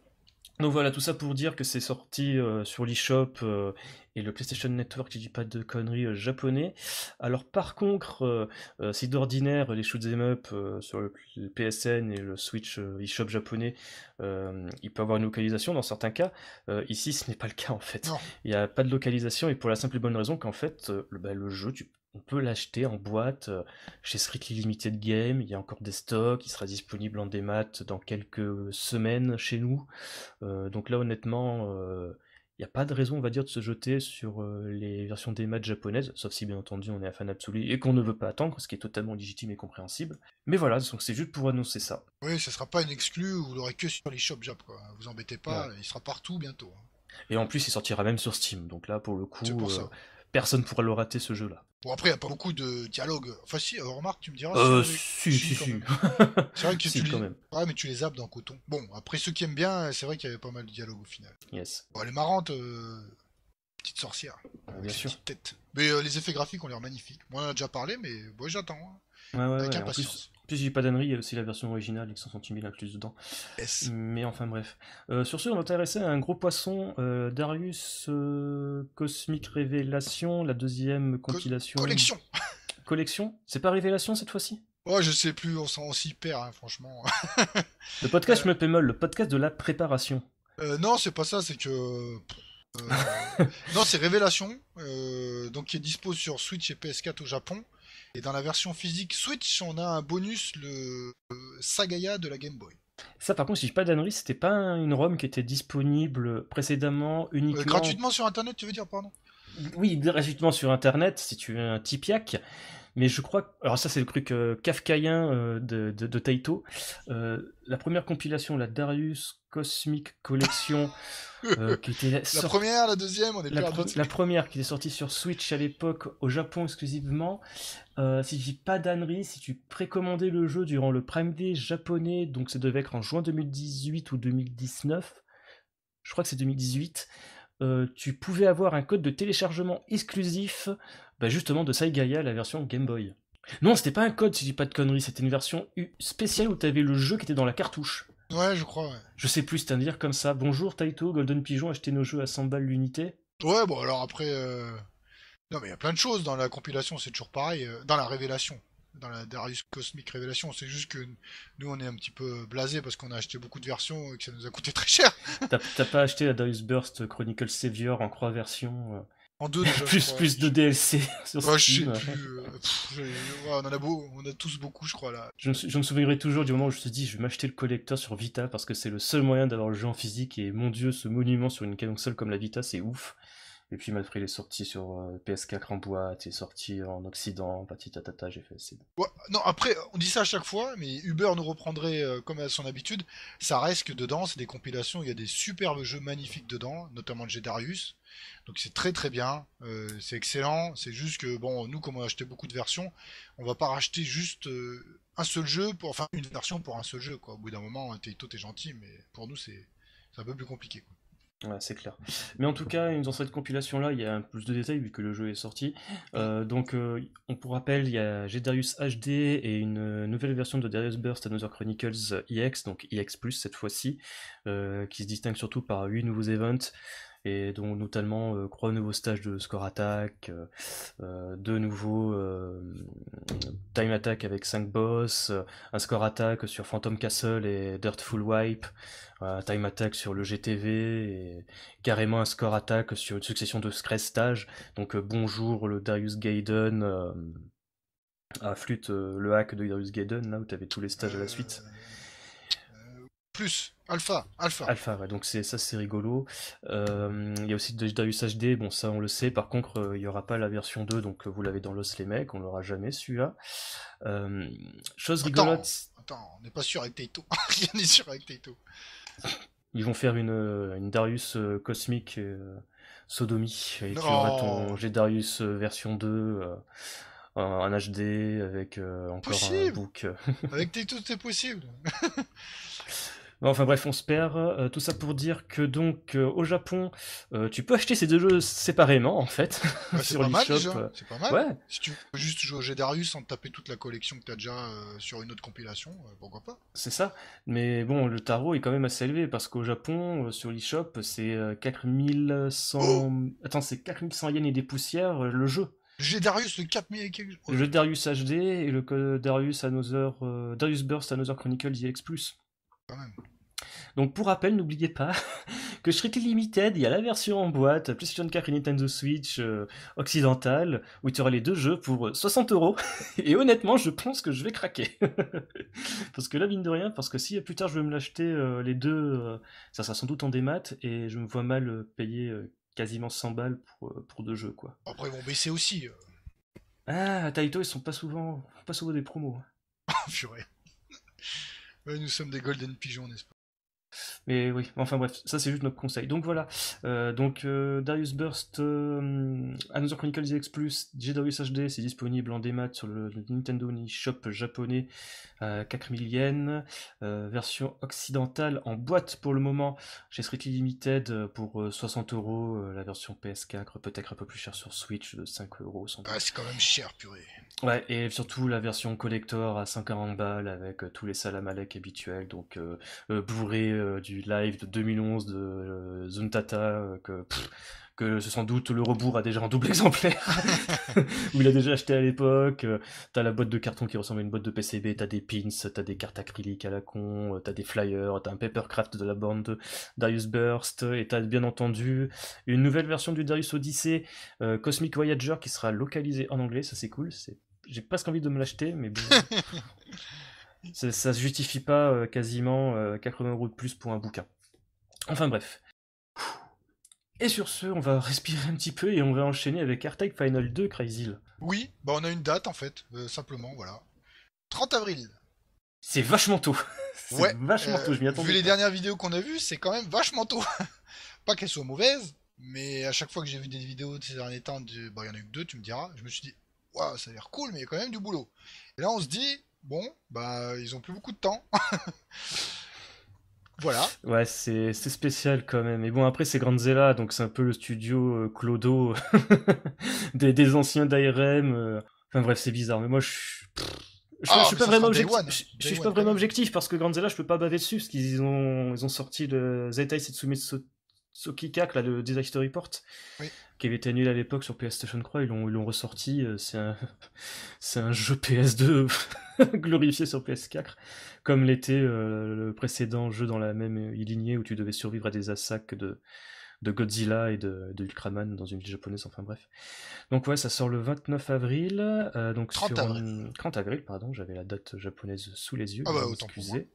C: Donc voilà, tout ça pour dire que c'est sorti euh, sur l'eShop euh, et le PlayStation Network, je dis pas de conneries, euh, japonais. Alors par contre, si d'ordinaire les shoot'em up sur le, PSN et le Switch eShop japonais, il peut avoir une localisation dans certains cas, ici ce n'est pas le cas en fait. Il n'y a pas de localisation et pour la simple et bonne raison qu'en fait, le, bah, le jeu, tu on peut l'acheter en boîte euh, chez Strictly Limited Game. Il y a encore des stocks. Il sera disponible en démat dans quelques semaines chez nous. Euh, donc là, honnêtement, euh, il n'y a pas de raison, on va dire, de se jeter sur les versions démat japonaises, sauf si bien entendu on est un fan absolu et qu'on ne veut pas attendre, ce qui est totalement légitime et compréhensible. Mais voilà, donc c'est juste pour annoncer ça.
B: Oui, ce sera pas une exclue, vous l'aurez que sur les shops Jap, quoi. Vous embêtez pas, il sera partout bientôt. Hein.
C: Et en plus, il sortira même sur Steam, donc là, pour le coup, personne ne pourra le rater ce jeu-là.
B: Bon, après, il n'y a pas beaucoup de dialogue. Enfin, si, euh, remarque, tu me diras.
C: Euh, si, si, si. <laughs>
B: C'est vrai que tu quand même. Ouais, mais tu les zappes dans Coton. Bon, après, ceux qui aiment bien, c'est vrai qu'il y avait pas mal de dialogue au final.
C: Yes.
B: Bon, elle est marrante, euh... petite sorcière.
C: bien sûr.
B: tête. Mais euh, les effets graphiques ont l'air magnifiques. Moi, on en a déjà parlé, mais bon, j'attends.
C: Hein. Ouais, ouais, Avec impatience. Puis j'ai pas d'annerie, il y a aussi la version originale avec 160 000 inclus dedans. Mais enfin bref. Euh, sur ce, on va t'intéresser à un gros poisson, euh, Darius euh, Cosmic Révélation, la deuxième compilation.
B: collection <laughs>
C: Collection? C'est pas Révélation cette fois-ci?
B: Oh, je sais plus, on s'y perd, hein, franchement. <laughs>
C: le podcast Je me pémole, le podcast de la préparation.
B: non, c'est pas ça, c'est que. <laughs> non, c'est Révélation, donc qui est dispo sur Switch et PS4 au Japon. Et dans la version physique Switch, on a un bonus, le Sagaya de la Game Boy.
C: Ça, par contre, si je dis pas d'annerie, c'était pas une ROM qui était disponible précédemment uniquement. Euh,
B: gratuitement sur internet, tu veux dire, pardon?
C: Oui, gratuitement sur internet, si tu veux un Tipiak. Mais je crois. Alors, ça, c'est le truc euh, kafkaïen euh, de, de, Taito. la première compilation, la Darius Cosmic Collection. <laughs>
B: Euh, qui était la première, la deuxième, on est
C: la, la première qui était sortie sur Switch à l'époque au Japon exclusivement. Euh, si je dis pas d'annerie, si tu précommandais le jeu durant le Prime Day japonais, donc ça devait être en juin 2018 ou 2019, je crois que c'est 2018, euh, tu pouvais avoir un code de téléchargement exclusif, bah, justement de Saigaya, la version Game Boy. Non, c'était pas un code si je dis pas de conneries, c'était une version spéciale où tu avais le jeu qui était dans la cartouche.
B: Ouais, je crois, ouais.
C: Je sais plus, c'est à dire comme ça. Bonjour Taito, Golden Pigeon, achetez nos jeux à 100 balles l'unité.
B: Ouais, bon, alors après. Euh, non, mais il y a plein de choses dans la compilation, c'est toujours pareil. Euh, dans la révélation, dans la Darius Cosmic Révélation, c'est juste que nous, on est un petit peu blasé parce qu'on a acheté beaucoup de versions et que ça nous a coûté très cher.
C: T'as pas acheté la Darius Burst Chronicle Savior en croix version euh,
B: en deux déjà.
C: plus, plus de DLC <laughs>
B: sur Steam. Euh, on en a beau, on a tous beaucoup, je crois là.
C: Je me, je me souviendrai toujours du moment où je me suis dit, je vais m'acheter le collecteur sur Vita parce que c'est le seul moyen d'avoir le jeu en physique et mon dieu, ce monument sur une console comme la Vita, c'est ouf. Et puis après, il est sorti sur euh, PS4 en boîte, il est sorti en Occident, tata, j'ai fait.
B: Ouais, non, après, on dit ça à chaque fois, mais Uber nous reprendrait euh, comme à son habitude. Ça reste que dedans, c'est des compilations, il y a des superbes jeux magnifiques dedans, notamment le Darius. Donc c'est très très bien, euh, c'est excellent. C'est juste que bon, nous comme on a acheté beaucoup de versions, on va pas racheter juste euh, un seul jeu pour, enfin une version pour un seul jeu quoi. Au bout d'un moment, t'es t'es gentil, mais pour nous c'est un peu plus compliqué.
C: Ouais, c'est clair. Mais en tout cas, dans cette compilation-là, il y a un plus de détails vu que le jeu est sorti. Euh, donc, on pour rappel, il y a Darius HD et une nouvelle version de Darius Burst Another Chronicles EX, donc EX+, cette fois-ci, qui se distingue surtout par 8 nouveaux events et donc notamment euh, trois nouveaux stages de score attack, euh, euh, deux nouveaux time attack avec 5 boss, un score attack sur Phantom Castle et Dirtful Wipe, un time attack sur le GTV carrément un score attack sur une succession de stress stages. Donc bonjour le Darius Gaiden à flûte le hack de Darius Gaiden là où tu avais tous les stages à la suite.
B: Plus, Alpha, Alpha.
C: Alpha, ouais, donc c'est ça c'est rigolo. Euh, Il y a aussi Darius HD, bon ça on le sait, par contre euh, il n'y aura pas la version 2, donc euh, vous l'avez dans l'os les mecs, on l'aura jamais celui-là. Chose
B: Attends.
C: rigolote,
B: Attends, on n'est pas sûr avec Taito. <laughs> Rien n'est sûr avec Taito.
C: ils vont faire une, une Darius cosmique sodomie, et tu
B: Non.
C: auras ton G Darius version 2 euh, en, en HD avec euh, encore un
B: Possible.
C: book. euh,
B: Avec Taito, c'est possible. <laughs>
C: Enfin bref, on se perd. Euh, tout ça pour dire que donc euh, au Japon, euh, tu peux acheter ces deux jeux séparément en fait <laughs> <laughs> sur l'eShop.
B: C'est pas mal.
C: Ouais,
B: Si tu veux juste jouer au Gédarius sans te taper toute la collection que t'as déjà sur une autre compilation, pourquoi pas
C: c'est ça. Mais bon, le tarot est quand même assez élevé parce qu'au Japon, sur l'eShop, c'est euh, 4100.
B: Oh
C: Attends, c'est 4100 yens et des poussières le jeu.
B: Le Gédarius, le 4000 et quelques...
C: Le jeu Darius HD et le co- Darius Another, Darius Burst Another Chronicle DX+.
B: Quand même.
C: Donc pour rappel, n'oubliez pas <laughs> que Strictly Limited, il y a la version en boîte, PlayStation 4 et Nintendo Switch euh, occidentale, où tu auras les deux jeux pour euh, 60 euros. <laughs> Et honnêtement, je pense que je vais craquer. <laughs> parce que là, mine de rien, parce que si plus tard je veux me l'acheter euh, les deux, euh, ça sera sans doute en démat, et je me vois mal euh, payer euh, quasiment 100 balles pour, euh, pour deux jeux, quoi.
B: Après, ils vont baisser aussi. euh.
C: Ah, Taito, ils sont pas souvent, pas souvent des promos.
B: Purée. Ouais, nous sommes des golden pigeons, n'est-ce pas?
C: Mais oui, enfin bref, ça c'est juste notre conseil. Donc voilà, euh, donc euh, Darius Burst, euh, Another Chronicles Plus, Darius HD, c'est disponible en démat sur le Nintendo eShop japonais à 4000 yens, euh, version occidentale en boîte pour le moment chez Strictly Limited pour euh, 60 euros, la version PS4 peut-être un peu plus cher sur Switch de 5 euros.
B: Ah, c'est quand même cher, purée.
C: Ouais, et surtout la version collector à 140 balles avec euh, tous les salamalek habituels, donc euh, euh, euh, du live de 2011 de Zuntata, que, pff, que sans doute le rebours a déjà en double <laughs> exemplaire, où il a déjà acheté à l'époque. t'as la boîte de carton qui ressemble à une boîte de PCB, t'as des pins, t'as des cartes acryliques à la con, t'as des flyers, t'as un papercraft de la bande de Darius Burst, et t'as bien entendu une nouvelle version du Darius Odyssey Cosmic Voyager qui sera localisée en anglais, ça c'est cool, c'est j'ai presque envie de me l'acheter, mais bon. <laughs> ça, ça se justifie pas euh, quasiment euh, 80 euros de plus pour un bouquin. Enfin bref. Et sur ce, on va <laughs> respirer un petit peu et on va enchaîner avec AirTag Final 2 Crazy.
B: Oui, bah on a une date en fait, euh, simplement, voilà. 30 avril.
C: C'est vachement tôt. <laughs> C'est
B: Ouais,
C: vachement
B: Euh,
C: tôt, je m'y attendais.
B: Vu les
C: pas.
B: dernières vidéos qu'on a vues, c'est quand même vachement tôt. pas qu'elles soient mauvaises, mais à chaque fois que j'ai vu des vidéos de ces derniers temps, de... bah, il y en a eu que deux, tu me diras, je me suis dit, waouh, ça a l'air cool, mais il y a quand même du boulot. Et là, on se dit, bon, bah, ils ont plus beaucoup de temps. <laughs> voilà.
C: Ouais, c'est c'est spécial quand même. Et bon, après, c'est Grandzilla, donc c'est un peu le studio euh, Clodo <laughs> des, des anciens d'ARM. euh. Enfin bref, c'est bizarre. Mais moi, je suis. Je,
B: Ah,
C: je suis
B: mais
C: pas vraiment objectif.
B: One.
C: Je, suis
B: One,
C: pas vraiment objectif parce que Grandzilla, je peux pas baver dessus parce qu'ils ont ils ont sorti le Zetai Setsume So- Sokikak, là, le Disaster Report,
B: Oui.
C: Qui avait été annulé à l'époque sur PlayStation 3. Ils l'ont ils l'ont ressorti. euh, C'est un <laughs> c'est un jeu PS2 <laughs> glorifié sur PS4, comme l'était euh, le précédent jeu dans la même euh, lignée où tu devais survivre à des attaques de, de Godzilla et de, de Ultraman dans une ville japonaise, enfin bref. Donc ouais, ça sort le 29 avril, euh, donc
B: 30
C: sur
B: avril.
C: un- 30 avril, pardon, j'avais la date japonaise sous les yeux,
B: Ah bah,
C: vous
B: autant pour
C: m'excusez.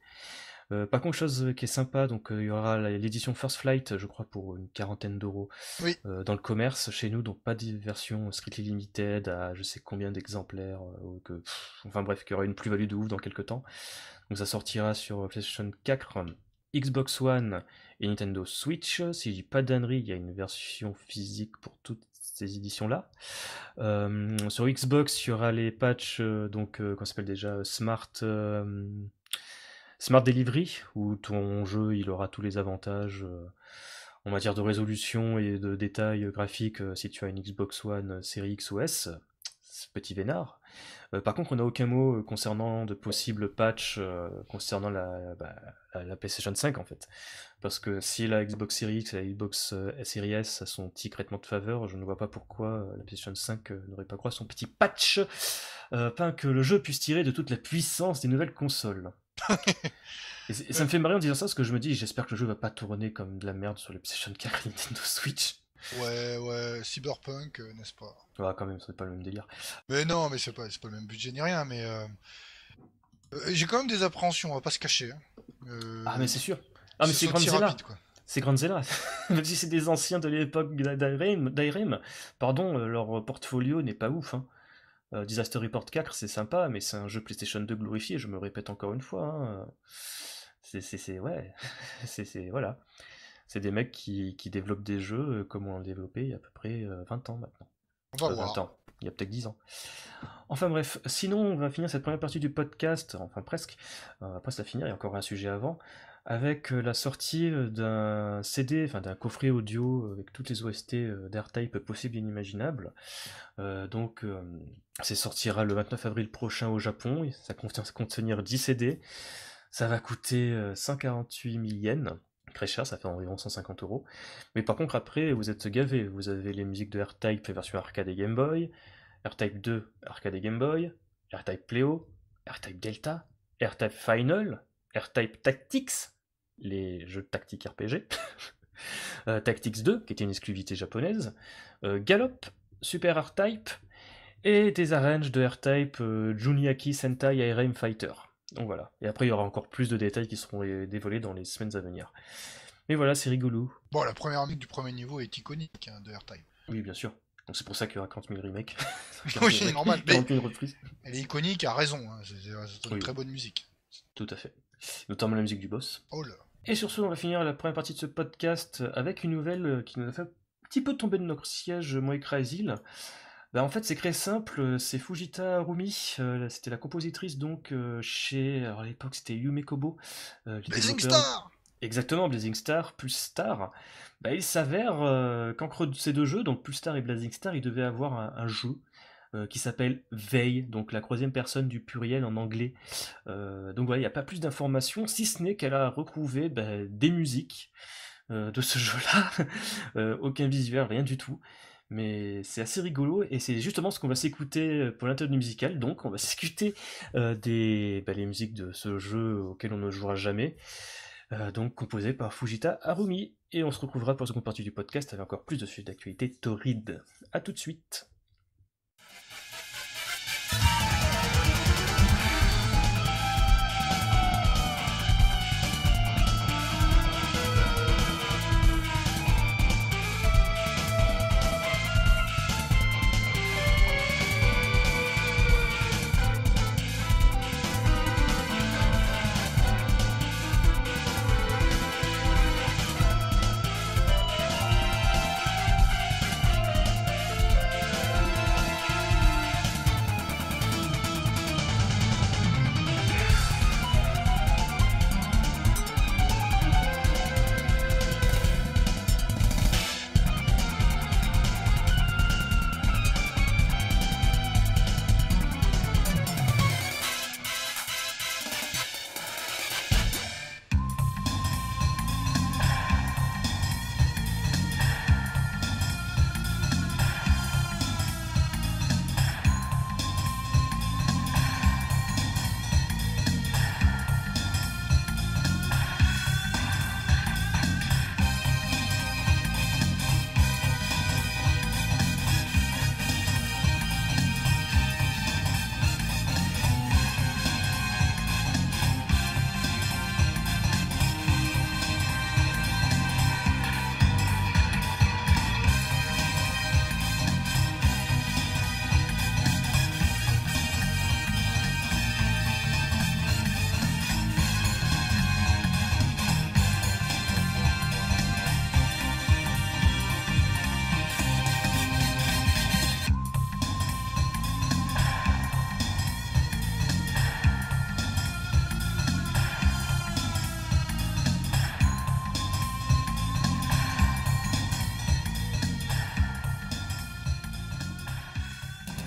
C: Euh, par contre, chose qui est sympa, donc euh, il y aura l'édition First Flight, je crois, pour une quarantaine d'euros
B: Oui.
C: euh, dans le commerce chez nous, donc pas des versions strictly limited à je sais combien d'exemplaires, euh, que, pff, enfin bref, qu'il y aura une plus-value de ouf dans quelques temps. Donc ça sortira sur PlayStation 4, Xbox One et Nintendo Switch. Si je dis pas d'annerie, il y a une version physique pour toutes ces éditions-là. Euh, sur Xbox, il y aura les patchs, euh, donc, euh, qu'on s'appelle déjà Smart, euh, Smart Delivery, où ton jeu, il aura tous les avantages, euh, en matière de résolution et de détails graphiques, euh, si tu as une Xbox One euh, série X ou S. Petit vénard. Par contre, on n'a aucun mot concernant de possibles patchs concernant la, bah, la, la PlayStation 5 en fait. Parce que si la Xbox Series X et la Xbox Series S a son petit traitement de faveur, je ne vois pas pourquoi la PlayStation 5 euh, n'aurait pas à son petit patch, afin que le jeu puisse tirer de toute la puissance des nouvelles consoles. Et, ça me fait marrer en disant ça parce que je me dis, j'espère que le jeu va pas tourner comme de la merde sur les PlayStation 4 et Nintendo Switch.
B: Ouais, ouais, Cyberpunk, euh, n'est-ce pas
C: Ouais, quand même, c'est pas le même délire.
B: Mais non, mais c'est pas, pas le même budget ni rien, mais... euh, euh, J'ai quand même des appréhensions, on va pas se cacher. hein. Euh,
C: Ah, mais c'est sûr. Ah, mais
B: ce
C: c'est Grandzilla. C'est Grandzilla. Même si c'est des anciens de l'époque d'Irem, pardon, euh, leur portfolio n'est pas ouf. hein. Euh, Disaster Report 4, c'est sympa, mais c'est un jeu PlayStation 2 glorifié, je me répète encore une fois. hein. C'est, c'est, ouais, <laughs> voilà. C'est des mecs qui, qui développent des jeux euh, comme on l'a développé il y a à peu près euh, 20 ans maintenant.
B: On va
C: Euh,
B: voir.
C: 20 ans. Il y a peut-être 10 ans. Enfin bref, sinon on va finir cette première partie du podcast, enfin presque, euh, on va finir, il y a encore un sujet avant, avec euh, la sortie euh, d'un CD, enfin d'un coffret audio avec toutes les OST euh, d'AirType possibles et inimaginables. Euh, donc euh, ça sortira le 29 avril prochain au Japon, ça contient contenir 10 CD, ça va coûter euh, 148 000 yens. Très cher, ça fait environ 150 euros. Mais par contre, après, vous êtes gavés. Vous avez les musiques de R-Type version arcade et Game Boy, R-Type 2 arcade et Game Boy, R-Type Pleo, R-Type Delta, R-Type Final, R-Type Tactics, les jeux de tactique RPG, <laughs> euh, Tactics 2, qui était une exclusivité japonaise, euh, Gallop, Super R-Type, et des arranges de R-Type euh, Juniaki Sentai IRM Fighter. Donc voilà. Et après, il y aura encore plus de détails qui seront dévoilés dans les semaines à venir. Mais voilà, c'est rigolo.
B: Bon, la première musique du premier niveau est iconique hein, de R-Type.
C: Oui, bien sûr. Donc c'est pour ça qu'il y aura 40 000 remakes. <laughs>
B: Oui, c'est normal, mais-
C: 40 000 reprises.
B: Elle est iconique, a raison. hein, C'est c'est une
C: Oui.
B: très bonne musique.
C: Tout à fait. Notamment la musique du boss.
B: Oh là.
C: Et sur ce, on va finir la première partie de ce podcast avec une nouvelle euh, qui nous a fait un petit peu tomber de notre siège, moi et Crazyl. Ben, en fait, c'est très simple, c'est Fujita Harumi, euh, c'était la compositrice donc euh, chez, alors à l'époque c'était Yume Kobo, euh,
B: Blazing Star
C: Exactement, Blazing Star plus Star. Bah, il s'avère euh, qu'entre ces deux jeux, donc plus Star et Blazing Star, il devait avoir un, un jeu euh, qui s'appelle Veille, donc la troisième personne du pluriel en anglais. Euh, donc voilà, il n'y a pas plus d'informations, si ce n'est qu'elle a retrouvé bah, des musiques euh, de ce <laughs> jeu-là. Aucun visuel, rien du tout. Mais c'est assez rigolo et c'est justement ce qu'on va s'écouter pour l'interview musicale. Donc on va <laughs> s'écouter des, bah, les musiques de ce jeu auquel on ne jouera jamais. Donc composé par Fujita Harumi. Et on se retrouvera pour la seconde partie du podcast avec encore plus de sujets d'actualité torride. A tout de suite.「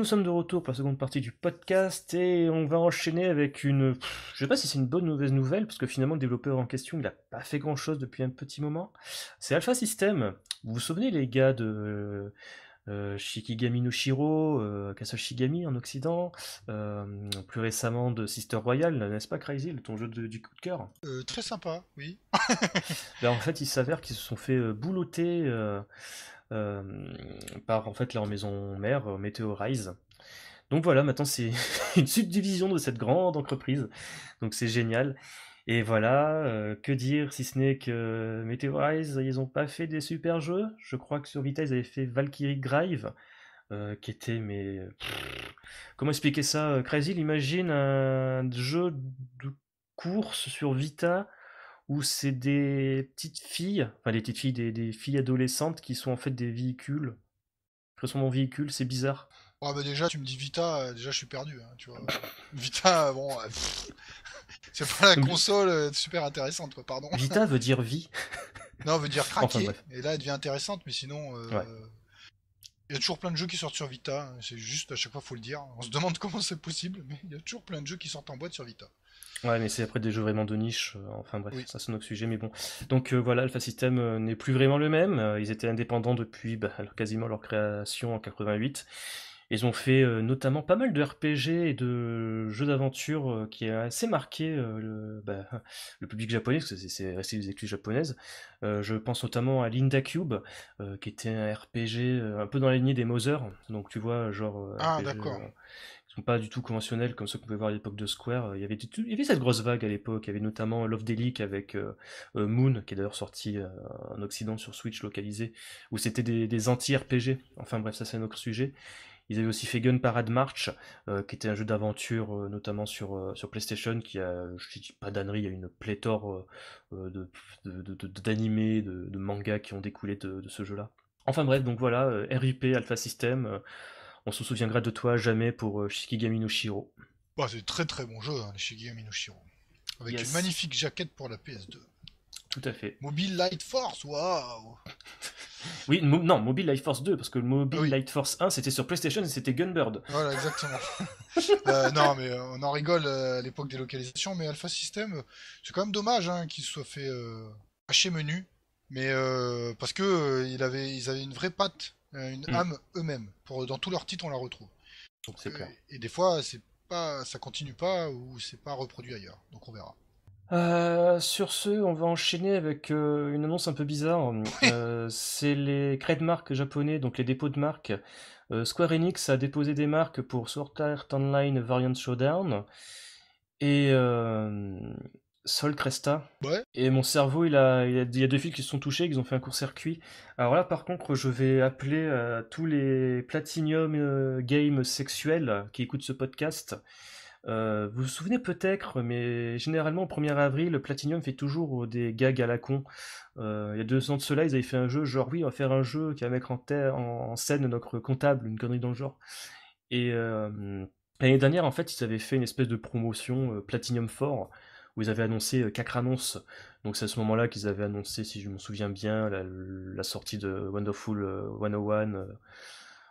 C: nous sommes de retour pour la seconde partie du podcast et on va enchaîner avec une... Je sais pas si c'est une bonne ou mauvaise nouvelle parce que finalement le développeur en question il a pas fait grand chose depuis un petit moment. C'est Alpha System. Vous vous souvenez les gars de euh, Shikigami no Shiro, euh, Kasashigami en Occident, euh, plus récemment de Sister Royal, n'est-ce pas Crazy, ton jeu de, du coup de cœur?
B: Euh, très sympa, oui. <laughs> <laughs>
C: Ben, en fait, il s'avère qu'ils se sont fait euh, boulotter par en fait leur maison mère, euh, Meteorize. Donc voilà, maintenant c'est <laughs> une subdivision de cette grande entreprise. Donc c'est génial. Et voilà, euh, que dire si ce n'est que Meteorize, ils ont pas fait des super jeux. Je crois que sur Vita, ils avaient fait Valkyrie Drive, euh, qui était, mais. comment expliquer ça? Euh, Crazy, imagine un jeu de course sur Vita où c'est des petites filles, enfin des petites filles, des, des filles adolescentes qui sont en fait des véhicules. Qui sont en véhicule, c'est bizarre.
B: Ah bah déjà, tu me dis Vita, euh, déjà je suis perdu, hein, tu vois. <laughs> Vita, bon, euh, <laughs> c'est pas la console euh, super intéressante, quoi, pardon.
C: Vita veut dire vie. <laughs>
B: Non, veut dire craquer, et là elle devient intéressante, mais sinon... euh,
C: Ouais.
B: Il y a toujours plein de jeux qui sortent sur Vita, hein, c'est juste à chaque fois faut le dire. On se demande comment c'est possible, mais il y a toujours plein de jeux qui sortent en boîte sur Vita.
C: Ouais, mais c'est après des jeux vraiment de niche. euh, enfin bref,
B: Oui.
C: ça c'est notre sujet, mais bon. Donc euh, voilà, Alpha System euh, n'est plus vraiment le même. Euh, ils étaient indépendants depuis bah, quasiment leur création en 88. Ils ont fait notamment pas mal de RPG et de jeux d'aventure qui a assez marqué le, bah, le public japonais, parce que c'est- resté des exclus japonaises. Je pense notamment à Linda Cube, qui était un RPG un peu dans la lignée des Mother. Donc tu vois, genre.
B: Ah, d'accord.
C: Euh, sont pas du tout conventionnels comme ceux qu'on pouvait voir à l'époque de Square. Il y avait, du tout- il y avait cette grosse vague à l'époque. Il y avait notamment Love Delic avec euh, euh, Moon, qui est d'ailleurs sorti euh, en Occident sur Switch localisé, où c'était des, anti-RPG. Enfin bref, ça c'est un autre sujet. Ils avaient aussi fait Gun Parade March, euh, qui était un jeu d'aventure, euh, notamment sur, euh, sur PlayStation, qui a, je dis pas d'ânerie, il y a une pléthore euh, euh, d'animés, de, de mangas qui ont découlé de, ce jeu-là. Enfin bref, donc voilà, euh, RIP Alpha System, euh, on se souviendra de toi jamais pour euh, Shikigami no Shiro.
B: Bah, c'est très très bon jeu, hein, les Shigemi no Shiro. Avec
C: Yes.
B: une magnifique jaquette pour la PS2.
C: Tout à fait.
B: Mobile Light Force, waouh <laughs>
C: Oui, mo- non, Mobile Light Force 2, parce que le Mobile
B: Ah oui.
C: Light Force 1, c'était sur PlayStation et c'était Gunbird.
B: Voilà, exactement. <laughs> <laughs> Euh, non, mais euh, on en rigole à l'époque des localisations, mais Alpha System, c'est quand même dommage hein, qu'il se soit fait euh, hacher menu, mais euh, parce que il avait, ils avaient une vraie patte, une
C: Mm.
B: âme eux-mêmes. Pour dans tous leurs titres, on la retrouve. Donc,
C: C'est
B: euh,
C: clair.
B: Et des fois, c'est pas, ça continue pas ou c'est pas reproduit ailleurs. Donc on verra.
C: Euh, sur ce, on va enchaîner avec euh, une annonce un peu bizarre. <laughs> Euh, c'est les trademarks japonais, donc les dépôts de marques. Euh, Square Enix a déposé des marques pour Sword Art Online Variant Showdown et euh, Sol Cresta.
B: Ouais.
C: Et mon cerveau, il a, il, a, il y a deux fils qui se sont touchés, qui ont fait un court-circuit. Alors là, par contre, je vais appeler euh, tous les Platinum euh, Games sexuels qui écoutent ce podcast. Euh, vous vous souvenez peut-être, mais généralement au 1er avril, Platinum fait toujours des gags à la con. Il y a deux ans de cela, ils avaient fait un jeu, genre oui, on va faire un jeu qui va mettre en, en, en scène notre comptable, une connerie dans le genre. Et l'année dernière, en fait, ils avaient fait une espèce de promotion Platinum 4, où ils avaient annoncé euh, quatre annonces. Donc c'est à ce moment-là qu'ils avaient annoncé, si je me souviens bien, la, la sortie de Wonderful euh, 101 euh,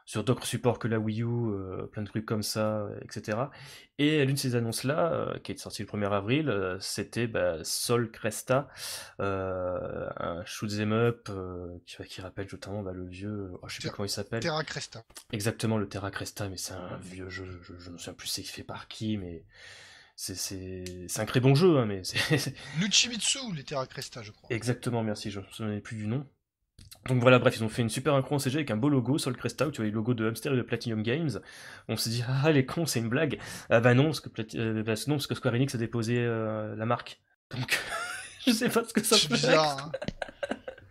C: sur d'autres supports que la Wii U, euh, plein de trucs comme ça, euh, etc. Et l'une de ces annonces-là, euh, qui est sortie le 1er avril, euh, c'était bah, Sol Cresta, euh, un shoot'em up euh, qui, qui rappelle notamment bah, le vieux, oh, je sais plus
B: Terra-
C: comment il s'appelle.
B: Terra Cresta.
C: Exactement, le Terra Cresta, mais c'est un vieux jeu, je, je ne me souviens plus c'est fait par qui, mais c'est- un très bon jeu, hein, mais c'est <laughs>
B: Luchimitsu, les Terra Cresta, je crois.
C: exactement, merci, je ne me souvenais plus du nom. Donc voilà, bref, ils ont fait une super incro en CG avec un beau logo, Sol Cresta, où tu vois les logos de Hamster et de Platinum Games. On s'est dit, ah les cons, c'est une blague. Ah bah non, parce que, Plati- euh, bah, non, parce que Square Enix a déposé euh, la marque. Donc, <laughs> je sais pas ce que ça
B: C'est
C: peut
B: bizarre. Hein.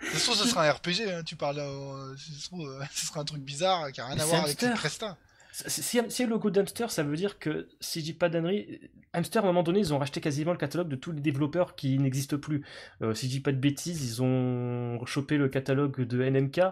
B: De toute façon, ce sera un RPG, hein, tu parles. euh, si ça se trouve, euh, <laughs> ce sera un truc bizarre qui a rien à voir avec. Cresta.
C: Si, si, le logo d'Hamster, ça veut dire que, si je dis pas d'annerie, Hamster, à un moment donné, ils ont racheté quasiment le catalogue de tous les développeurs qui n'existent plus. Euh, si je dis pas de bêtises, ils ont chopé le catalogue de NMK. Euh,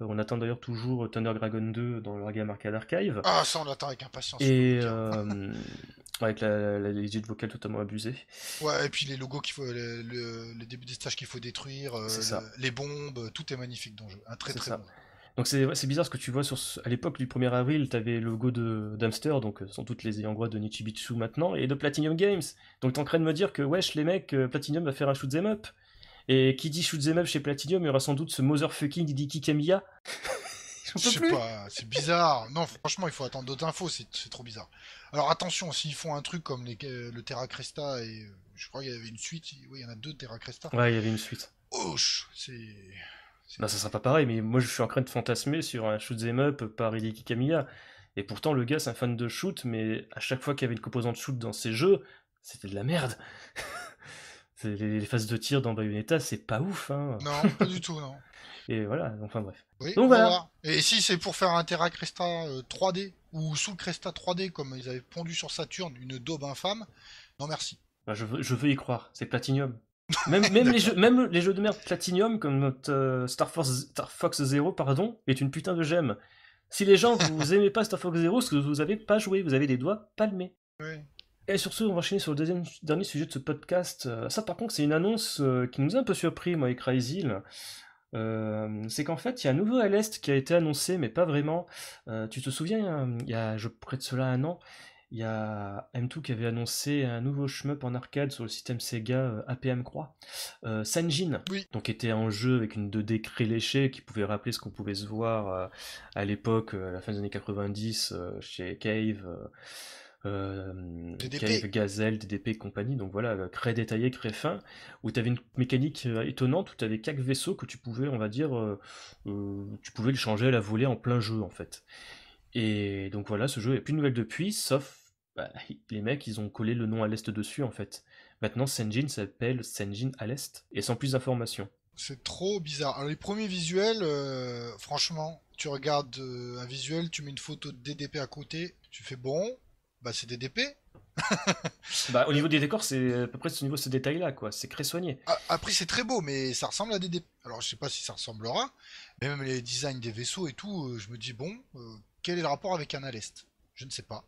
C: on attend d'ailleurs toujours Thunder Dragon 2 dans leur Game Arcade Archive.
B: Ah, ça, on l'attend avec impatience.
C: Et
B: vous
C: euh, <laughs> avec la, la, les vocales totalement abusées.
B: Ouais, et puis les logos qu'il faut, le, le- les débuts des stages qu'il faut détruire, euh, le- les bombes, tout est magnifique dans le jeu. Un très très
C: ça.
B: bon.
C: Donc c'est c'est bizarre ce que tu vois sur ce- à l'époque du 1er avril, t'avais le logo de d'Amster, donc euh, sans doute les ayants droit de Nichibitsu maintenant, et de Platinum Games. Donc t'es en train de me dire que wesh les mecs, euh, Platinum va faire un shoot'em up. Et qui dit shoot'em up chez Platinum, il y aura sans doute ce motherfucking Hideki Kamiya. <laughs>
B: Je
C: peux
B: sais
C: plus.
B: pas, c'est bizarre. Non, franchement, il faut attendre d'autres infos, c'est c'est trop bizarre. Alors attention, s'ils font un truc comme les, euh, le Terra Cresta et euh, je crois qu'il y avait une suite, oui, il y en a deux Terra Cresta.
C: Ouais, il y avait une suite.
B: Oh, c'est. C'est-
C: ça sera pas pareil, mais moi je suis en train de fantasmer sur un shoot'em up par Hideki Kamiya. Et pourtant, le gars, c'est un fan de shoot, mais à chaque fois qu'il y avait une composante shoot dans ses jeux, c'était de la merde. <laughs> Les, phases de tir dans Bayonetta, c'est pas ouf, hein.
B: Non, pas du tout, non. <laughs>
C: Et voilà, enfin bref.
B: Oui,
C: Donc voilà.
B: Et si c'est pour faire un Terra Cresta euh, 3D ou sous le Cresta 3D comme ils avaient pondu sur Saturne, une daube infâme, non merci.
C: Bah, je, veux, je veux y croire, c'est Platinum. Même, même, les jeux, même les jeux de merde Platinum, comme notre euh, Star, Force, Star Fox Zero, pardon, est une putain de gemme. Si les gens, vous <laughs> aimez pas Star Fox Zero, c'est que vous avez pas joué, vous avez des doigts palmés. Et sur ce, on va enchaîner sur le deuxième, dernier sujet de ce podcast. Euh, ça, par contre, c'est une annonce euh, qui nous a un peu surpris, moi et Crazyl. Euh, c'est qu'en fait, il y a un nouveau LS qui a été annoncé, mais pas vraiment. Euh, tu te souviens, il y a, je près de cela un an, il y a M2 qui avait annoncé un nouveau shmup en arcade sur le système Sega euh, APM Croix. Euh, Sanjin,
B: Oui.
C: donc était un jeu avec une 2D léchée qui pouvait rappeler ce qu'on pouvait se voir euh, à l'époque, euh, à la fin des années 90, euh, chez Cave. euh,
B: DDP.
C: Cave, Gazelle, DDP et compagnie, donc voilà, très détaillé, très fin, où tu avais une mécanique étonnante, où tu avais quatre vaisseaux que tu pouvais, on va dire, euh, tu pouvais le changer à la volée en plein jeu en fait. Et donc voilà, ce jeu est plus de nouvelles depuis, sauf bah, les mecs, ils ont collé le nom à l'est dessus en fait. Maintenant, Senjin s'appelle Senjin à l'est, et sans plus d'informations.
B: C'est trop bizarre. Alors les premiers visuels, euh, franchement, tu regardes euh, un visuel, tu mets une photo de DDP à côté, tu fais bon, bah c'est DDP. <laughs>
C: Bah, au niveau des décors, c'est à peu près ce niveau ce détail-là, quoi. C'est très soigné.
B: Après c'est très beau, mais ça ressemble à DDP. Alors je sais pas si ça ressemblera, mais même les designs des vaisseaux et tout, euh, je me dis bon, euh, quel est le rapport avec un Alest Je ne sais pas.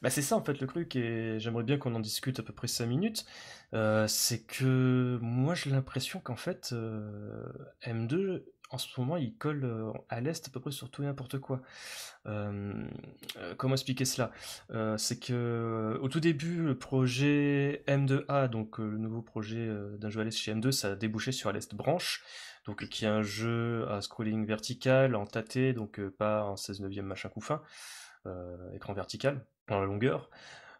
C: Bah, c'est ça en fait le truc, et j'aimerais bien qu'on en discute à peu près 5 minutes. Euh, c'est que moi j'ai l'impression qu'en fait, euh, M2 en ce moment il colle euh, à l'est à peu près sur tout et n'importe quoi. Comment expliquer cela? C'est que au tout début, le projet M2A, donc le nouveau projet d'un jeu à l'est chez M2, ça a débouché sur l'est branche, donc qui est un jeu à scrolling vertical, en tâté, donc pas en 16 neuvième machin couffin, écran vertical, dans la longueur.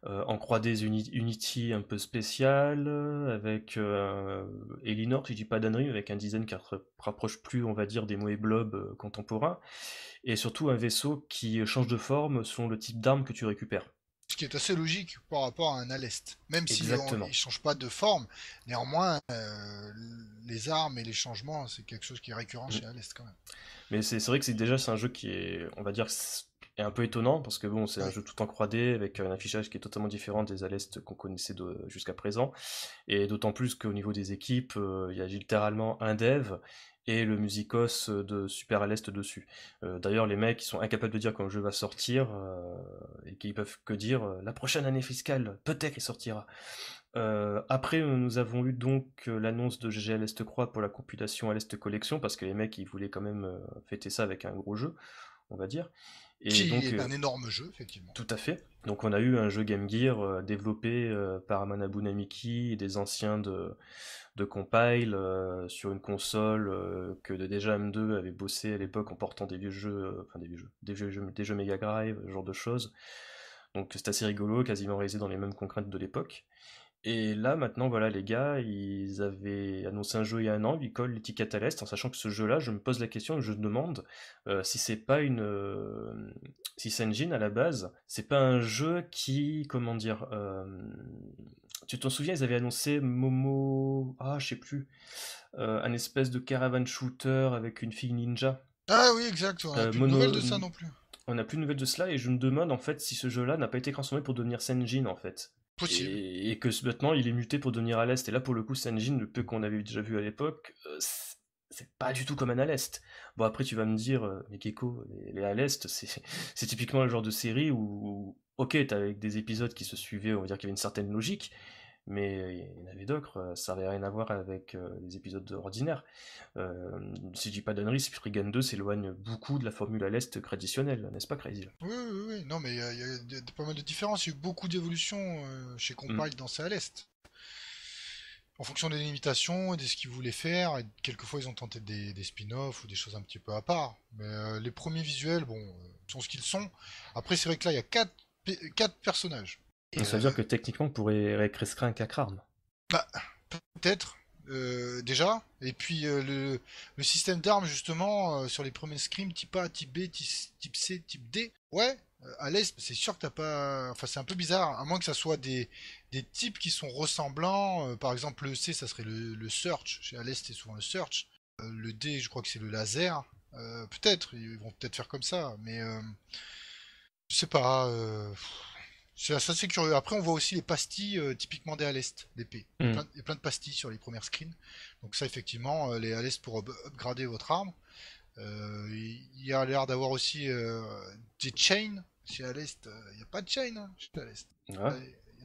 C: Euh, en 3D Uni- Unity un peu spécial, euh, avec euh, Elinor, si je dis pas d'annerie, avec un design qui ra- rapproche plus, on va dire, des Moe Blob euh, contemporains, et surtout un vaisseau qui change de forme selon le type d'arme que tu récupères.
B: Ce qui est assez logique par rapport à un Alest. Même si
C: Exactement.
B: on- il change pas de forme, néanmoins, euh, les armes et les changements, c'est quelque chose qui est récurrent
C: Mm.
B: chez Alest quand même.
C: Mais c'est vrai que c'est déjà c'est un jeu qui est, on va dire, est un peu étonnant parce que bon, c'est un jeu tout en 3D avec un affichage qui est totalement différent des Alest qu'on connaissait jusqu'à présent. Et d'autant plus qu'au niveau des équipes, euh, il y a littéralement un dev et le musicos de Super Alest dessus. Euh, D'ailleurs, les mecs ils sont incapables de dire quand le jeu va sortir euh, et qu'ils peuvent que dire euh, la prochaine année fiscale, peut-être il sortira. Après, nous avons eu donc l'annonce de GGL Est Croix pour la compilation à l'Est Collection, parce que les mecs, ils voulaient quand même fêter ça avec un gros jeu, on va dire. Et
B: qui
C: donc,
B: est
C: euh,
B: un énorme jeu, effectivement.
C: tout à fait. Donc, on a eu un jeu Game Gear euh, développé euh, par Manabu Namiki et des anciens de, de Compile sur une console que de- déjà M2 avait bossé à l'époque en portant des vieux jeux, enfin des vieux jeux, des vieux jeux, des jeux Mega Drive, ce genre de choses. Donc c'est assez rigolo, quasiment réalisé dans les mêmes contraintes de l'époque. Et là, maintenant, voilà, les gars, ils avaient annoncé un jeu il y a un an, ils collent l'étiquette à l'Est, en sachant que ce jeu-là, je me pose la question et je me demande euh, si c'est pas une. euh, si Senjin, à la base, c'est pas un jeu qui. Comment dire euh, Tu t'en souviens, ils avaient annoncé Momo. Ah, je sais plus. un espèce de caravan shooter avec une fille ninja.
B: Ah oui, exact. On a
C: Euh,
B: plus
C: mono-
B: de nouvelles de ça non plus.
C: On n'a plus de nouvelles de cela et je me demande en fait si ce jeu-là n'a pas été transformé pour devenir Senjin en fait. Et, que maintenant il est muté pour devenir à l'Est. Et là pour le coup, Senjin, le peu qu'on avait déjà vu à l'époque, euh, c'est- pas du tout comme un à l'Est. Bon après tu vas me dire, euh, mais Gecko, les, à l'Est, <laughs> c'est typiquement le genre de série où, ok, t'as avec des épisodes qui se suivaient, on va dire qu'il y avait une certaine logique, mais il y en avait d'autres, ça n'avait rien à voir avec les épisodes ordinaires. si je dis pas d'annerie, Spriggan 2 s'éloigne beaucoup de la formule à l'Est traditionnelle, n'est-ce pas Crazy?
B: Oui, oui, oui, non mais il y, a pas mal de différences, il y a eu beaucoup d'évolutions chez mm. Compile dans c'est à l'Est en fonction des limitations et de ce qu'ils voulaient faire. Et quelquefois, ils ont tenté des, spin-offs ou des choses un petit peu à part. Mais euh, les premiers visuels, bon, euh, sont ce qu'ils sont. Après, c'est vrai que là, il y a 4 quatre, personnages.
C: Ça veut dire euh, que techniquement, on pourrait réécrire un Kakram.
B: Bah, peut-être. déjà, et puis le, système d'armes justement sur les premiers scrims type A, type B, type C, type D, ouais, euh, à l'est, c'est sûr que t'as pas. Enfin, c'est un peu bizarre, à moins que ça soit des, types qui sont ressemblants. Euh, par exemple, le C, ça serait le, search. Chez à l'est, c'est souvent le search. Euh, le D, je crois que c'est le laser. peut-être, ils vont peut-être faire comme ça, mais je sais pas. C'est assez curieux. Après, on voit aussi les pastilles typiquement des à l'est, d'épée. Il, y a plein de pastilles sur les premières screens. Donc ça, effectivement, les à l'est pour upgrader votre arme. Euh, il y a l'air d'avoir aussi euh, des chains chez à l'est. Il euh, n'y a pas de chain hein, chez à l'est.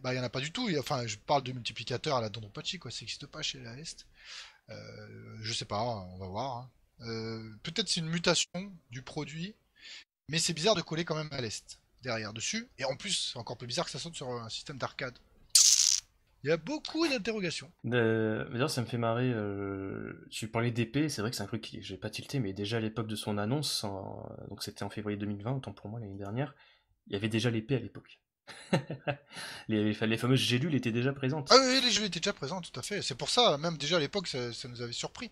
B: Bah, il n'y en a pas du tout. Enfin, je parle de multiplicateur à la Dondonpachi, quoi. Ça n'existe pas chez à l'est. je sais pas, on va voir. Hein. Peut-être c'est une mutation du produit, mais c'est bizarre de coller quand même à l'est derrière dessus. Et en plus, c'est encore plus bizarre que ça saute sur un système d'arcade. Il y a beaucoup d'interrogations.
C: D'ailleurs, ça me fait marrer. Euh, tu parlais d'épée, c'est vrai que c'est un truc que j'ai pas tilté, mais déjà à l'époque de son annonce, donc c'était en février 2020, autant pour moi l'année dernière, il y avait déjà l'épée à l'époque. <laughs> les, les, fameuses gélules étaient déjà présentes.
B: Ah oui, les gélules étaient déjà présentes, tout à fait. C'est pour ça, même déjà à l'époque, ça, nous avait surpris.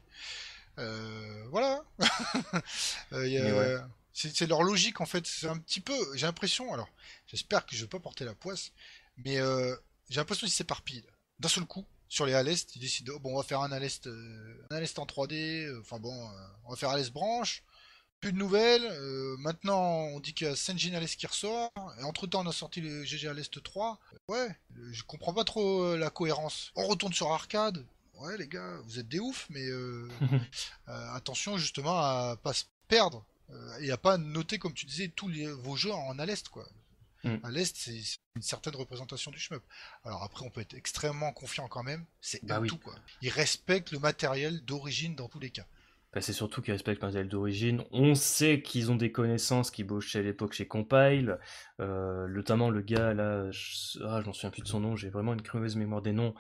B: Euh, voilà. <laughs> euh, C'est leur logique en fait. C'est un petit peu. J'ai l'impression. Alors, j'espère que je vais pas porter la poisse, mais euh, j'ai l'impression qu'ils s'éparpillent. D'un seul coup, sur les Alest, ils décident, oh, bon, on va faire un Alest, euh, un Alest en 3D, euh, enfin bon, euh, on va faire Alest branche. Plus de nouvelles. maintenant, on dit qu'il y a Senjin Alest qui ressort. Et entre temps, on a sorti le GG Alest 3. Ouais, je comprends pas trop la cohérence. On retourne sur arcade. Ouais, les gars, vous êtes des oufs, mais <laughs> attention justement à pas se perdre et à pas noter, comme tu disais, tous les, vos jeux en Alest, quoi. Mm. À l'Est, c'est une certaine représentation du shmup. Alors après, on peut être extrêmement confiant quand même. C'est bah tout, quoi. Ils respectent le matériel d'origine dans tous les cas.
C: Bah, c'est surtout qu'ils respectent le matériel d'origine. On sait qu'ils ont des connaissances qui bossaient à l'époque chez Compile. Euh, notamment le gars, là, je, ah, je m'en souviens plus de son nom, j'ai vraiment une creveuse mémoire des noms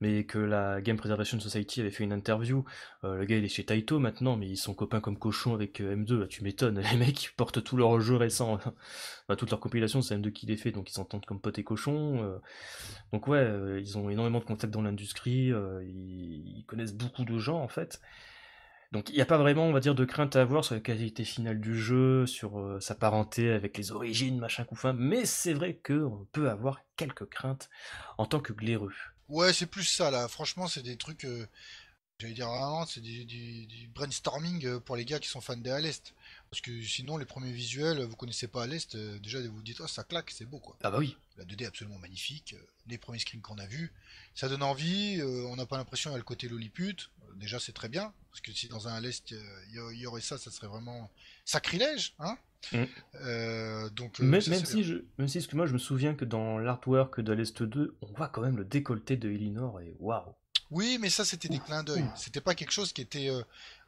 C: mais que la Game Preservation Society avait fait une interview. Euh, le gars il est chez Taito maintenant, mais ils sont copains comme cochons avec euh, M2, tu m'étonnes. <laughs> Les mecs ils portent tous leurs jeux récents, <laughs> toute leur compilation c'est M2 qui les fait, donc ils s'entendent comme potes et cochons. Euh. Donc ouais, ils ont énormément de contacts dans l'industrie, ils... connaissent beaucoup de gens en fait. Donc il n'y a pas vraiment, on va dire, de crainte à avoir sur la qualité finale du jeu, sur sa parenté avec les origines, machin couffin, mais c'est vrai qu'on peut avoir quelques craintes en tant que glaireux.
B: Ouais, c'est plus ça là. Franchement, c'est des trucs. Euh, j'allais dire vraiment, c'est du, brainstorming euh, pour les gars qui sont fans des à l'Est. Parce que sinon, les premiers visuels, vous connaissez pas à l'Est, euh, déjà vous vous dites, oh, ça claque, c'est beau quoi.
C: Ah bah oui.
B: La 2D est absolument magnifique. Les premiers screens qu'on a vus, ça donne envie. on n'a pas l'impression qu'il y a le côté lolliput. Déjà, c'est très bien. Parce que si dans un l'Est, il y, aurait ça, ça serait vraiment sacrilège. Hein
C: mm. donc, même, si je, même si, que moi, je me souviens que dans l'artwork de l'Est 2, on voit quand même le décolleté de Elinor et waouh!
B: Oui, mais ça, c'était des clins d'œil. C'était pas quelque chose qui était euh,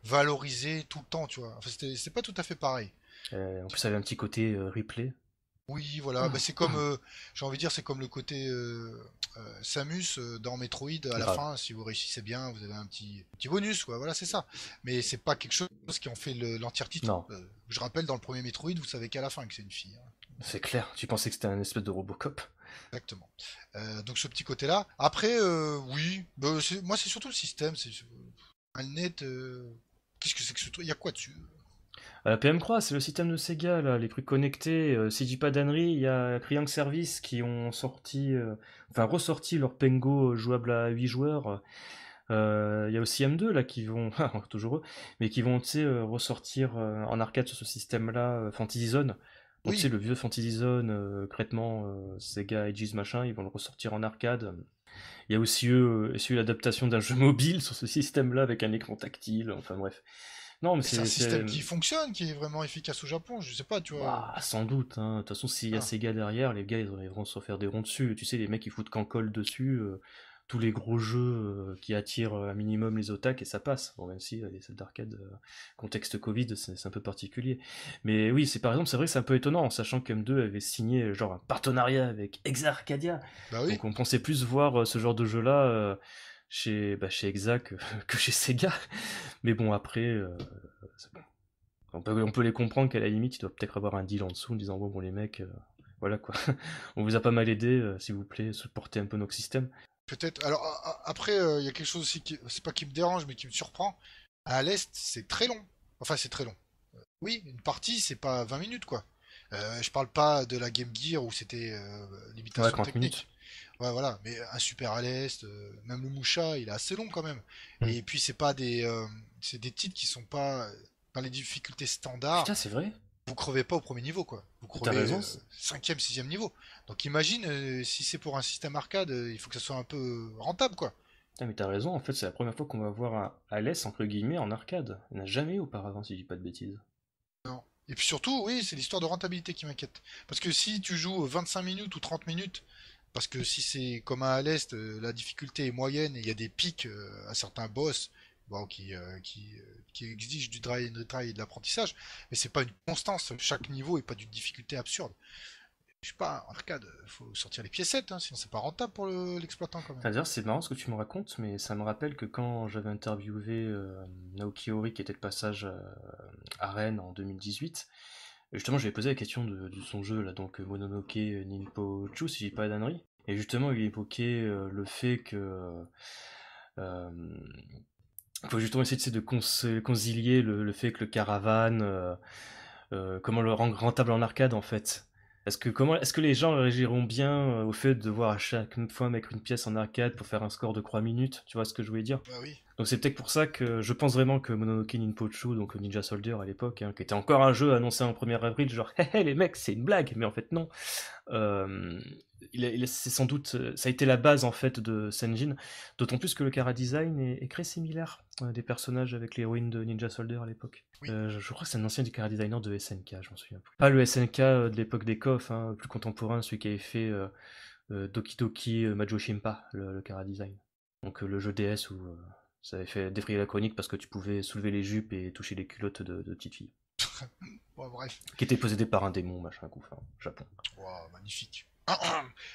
B: valorisé tout le temps, tu vois. Enfin, c'était pas tout à fait pareil.
C: Euh, en plus, ça avait un petit côté euh, replay.
B: Oui, voilà. Bah, c'est comme, j'ai envie de dire, c'est comme le côté Samus dans Metroid. À la fin, si vous réussissez bien, vous avez un petit, petit bonus, quoi. Voilà, c'est ça. Mais c'est pas quelque chose qui en fait l'entièreté. je rappelle, dans le premier Metroid, vous savez qu'à la fin que c'est une fille. Hein.
C: C'est clair. Tu pensais que c'était un espèce de Robocop
B: Exactement. Euh, donc ce petit côté-là. Après, euh, oui, bah, moi c'est surtout le système. C'est un net. Euh, qu'est-ce que c'est que ce truc? Il y a quoi dessus?
C: La PM Croix, c'est le système de Sega, là, les trucs connectés. si je dis pas d'annerie, il y a Triangle Service qui ont sorti, enfin ressorti leur Pengo jouable à 8 joueurs. Il y a aussi M2 là qui vont, <laughs> toujours eux, mais qui vont ressortir en arcade sur ce système-là, Fantasy Zone. Donc, oui. le vieux Fantasy Zone, euh, euh, Sega Aegis machin, ils vont le ressortir en arcade. Il y a aussi eu, euh, l'adaptation d'un jeu <laughs> mobile sur ce système-là avec un écran tactile, enfin bref.
B: Non, mais c'est un système qui fonctionne, qui est vraiment efficace au Japon, je sais pas, tu vois.
C: Ah, sans doute, hein. de toute façon, s'il y a ah. Sega derrière, les gars, ils vont se faire des ronds dessus. Tu sais, les mecs, ils foutent qu'en colle dessus. tous les gros jeux euh, qui attirent un minimum les otak et ça passe. Bon, même si les salles d'arcade, contexte Covid, c'est un peu particulier. Mais oui, c'est par exemple, c'est vrai que c'est un peu étonnant, en sachant que M2 avait signé genre un partenariat avec Exa Arcadia.
B: Bah oui.
C: Donc on pensait plus voir ce genre de jeu-là chez, bah, chez Exa <laughs> que, chez Sega. Mais bon, après, bon. On, peut, on peut les comprendre qu'à la limite, il doit peut-être avoir un deal en dessous en disant bon, bon les mecs, voilà quoi. <laughs> on vous a pas mal aidé, euh, s'il vous plaît, supportez un peu nos systèmes.
B: Peut-être. Alors après, euh, il y a quelque chose aussi qui, c'est pas qui me dérange, mais qui me surprend. À l'est, c'est très long. Enfin, c'est très long. Euh, oui, une partie, c'est pas 20 minutes quoi. je parle pas de la Game Gear où c'était limitation technique. Minutes. Ouais, voilà. Mais un super à l'est, même le Moucha, il est assez long quand même. Mm. Et puis c'est pas des, c'est des titres qui sont pas dans les difficultés standards.
C: Putain, c'est vrai
B: vous crevez pas au premier niveau, quoi. Vous crevez raison, 5 sixième niveau. Donc imagine, euh, si c'est pour un système arcade, euh, il faut que ça soit un peu rentable, quoi.
C: Putain, mais t'as raison, en fait, c'est la première fois qu'on va voir un Alès, entre guillemets, en arcade. Il n'y en a jamais auparavant, si je dis pas de bêtises.
B: Non. Et puis surtout, oui, c'est l'histoire de rentabilité qui m'inquiète. Parce que si tu joues 25 minutes ou 30 minutes, parce que si c'est comme à l'Est, euh, la difficulté est moyenne et il y a des pics à certains boss, bon, qui, euh, qui, euh, qui, exige du dry and retry et de l'apprentissage, mais c'est pas une constance. Chaque niveau est pas d'une difficulté absurde. Je sais pas, en arcade, faut sortir les piécettes, hein, sinon c'est pas rentable pour l'exploitant quand même.
C: D'ailleurs, c'est marrant ce que tu me racontes, mais ça me rappelle que quand j'avais interviewé euh, Naoki Ori qui était de passage à Rennes en 2018, justement, j'avais posé la question de, son jeu, là, donc Mononoke Ninpo Chu, si j'ai pas d'annerie. Et justement, il évoquait le fait que il faut justement essayer de concilier le, fait que le caravane, euh, euh, comment le rendre rentable en arcade en fait. Est-ce que, comment, est-ce que les gens réagiront bien euh, au fait de devoir à chaque fois mettre une pièce en arcade pour faire un score de 3 minutes? Tu vois ce que je voulais dire?
B: Bah oui.
C: Donc c'est peut-être pour ça que je pense vraiment que Mononoke Ninpochu, donc Ninja Soldier à l'époque, hein, qui était encore un jeu annoncé en 1er avril, genre <laughs> hé hé les mecs, c'est une blague, mais en fait non. Euh, il, c'est sans doute, euh, ça a été la base en fait de Senjin, d'autant plus que le Kara design est, très similaire euh, des personnages avec l'héroïne de Ninja Soldier à l'époque. Euh, je, crois que c'est un ancien du Kara designer de SNK, je m'en souviens plus. Pas le SNK de l'époque des KOF, hein, plus contemporain, celui qui avait fait Doki Doki Majo Shimpa, le, le Kara design. Donc le jeu DS où ça avait fait défrayer la chronique parce que tu pouvais soulever les jupes et toucher les culottes de, de petites filles. <laughs>
B: bref.
C: Qui était possédé par un démon, machin, coup, Japon.
B: Wow, magnifique. <coughs>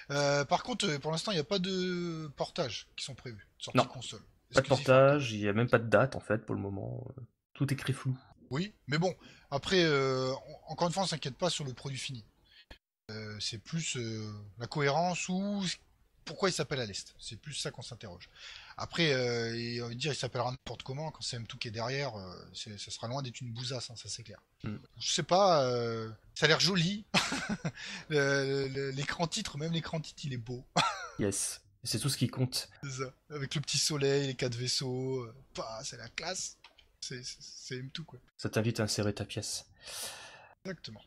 B: Euh, par contre, euh, pour l'instant, il n'y a pas de portage qui sont prévus. Sortie non. console.
C: Pas de portage, il n'y a même pas de date en fait pour le moment. Tout est écrit flou.
B: Oui, mais bon, après, euh, encore une fois, on s'inquiète pas sur le produit fini. c'est plus la cohérence ou pourquoi il s'appelle à l'Est. C'est plus ça qu'on s'interroge. Après, euh, on dire il s'appellera n'importe comment, quand c'est M2 qui est derrière, euh, ça sera loin d'être une bousasse, hein, ça c'est clair. Mm. Je sais pas, euh, ça a l'air joli. <laughs> l'écran titre, même l'écran titre, il est beau. <laughs>
C: yes, c'est tout ce qui compte.
B: Ça. Avec le petit soleil, les quatre vaisseaux, bah, c'est la classe. C'est M2 quoi.
C: Ça t'invite à insérer ta pièce.
B: Exactement.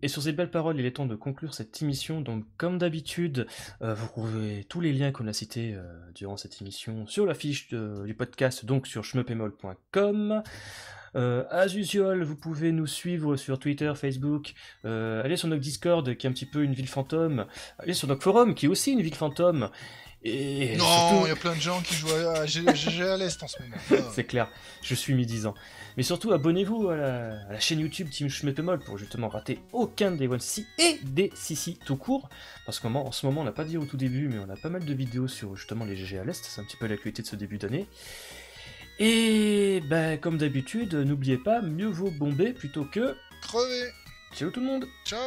C: Et sur ces belles paroles, il est temps de conclure cette émission. Donc, comme d'habitude, euh, vous trouvez tous les liens qu'on a cités euh, durant cette émission sur la fiche du podcast, donc sur schmepemol.com. Euh, as usual, vous pouvez nous suivre sur Twitter, Facebook, euh, aller sur notre Discord qui est un petit peu une ville fantôme, aller sur notre forum qui est aussi une ville fantôme, et
B: non, il y a plein de gens qui jouent à GG à l'Est en ce moment. <laughs>
C: c'est clair, je suis mi-disant. Mais surtout, abonnez-vous à la, chaîne YouTube Team Schmeppemol pour justement rater aucun des One C et des Sissi tout court. Parce qu'en ce moment, on n'a pas dit au tout début, mais on a pas mal de vidéos sur justement les GG à l'Est. C'est un petit peu l'actualité de ce début d'année. Et ben, comme d'habitude, n'oubliez pas, mieux vaut bomber plutôt que
B: crever.
C: Ciao tout le monde.
B: Ciao.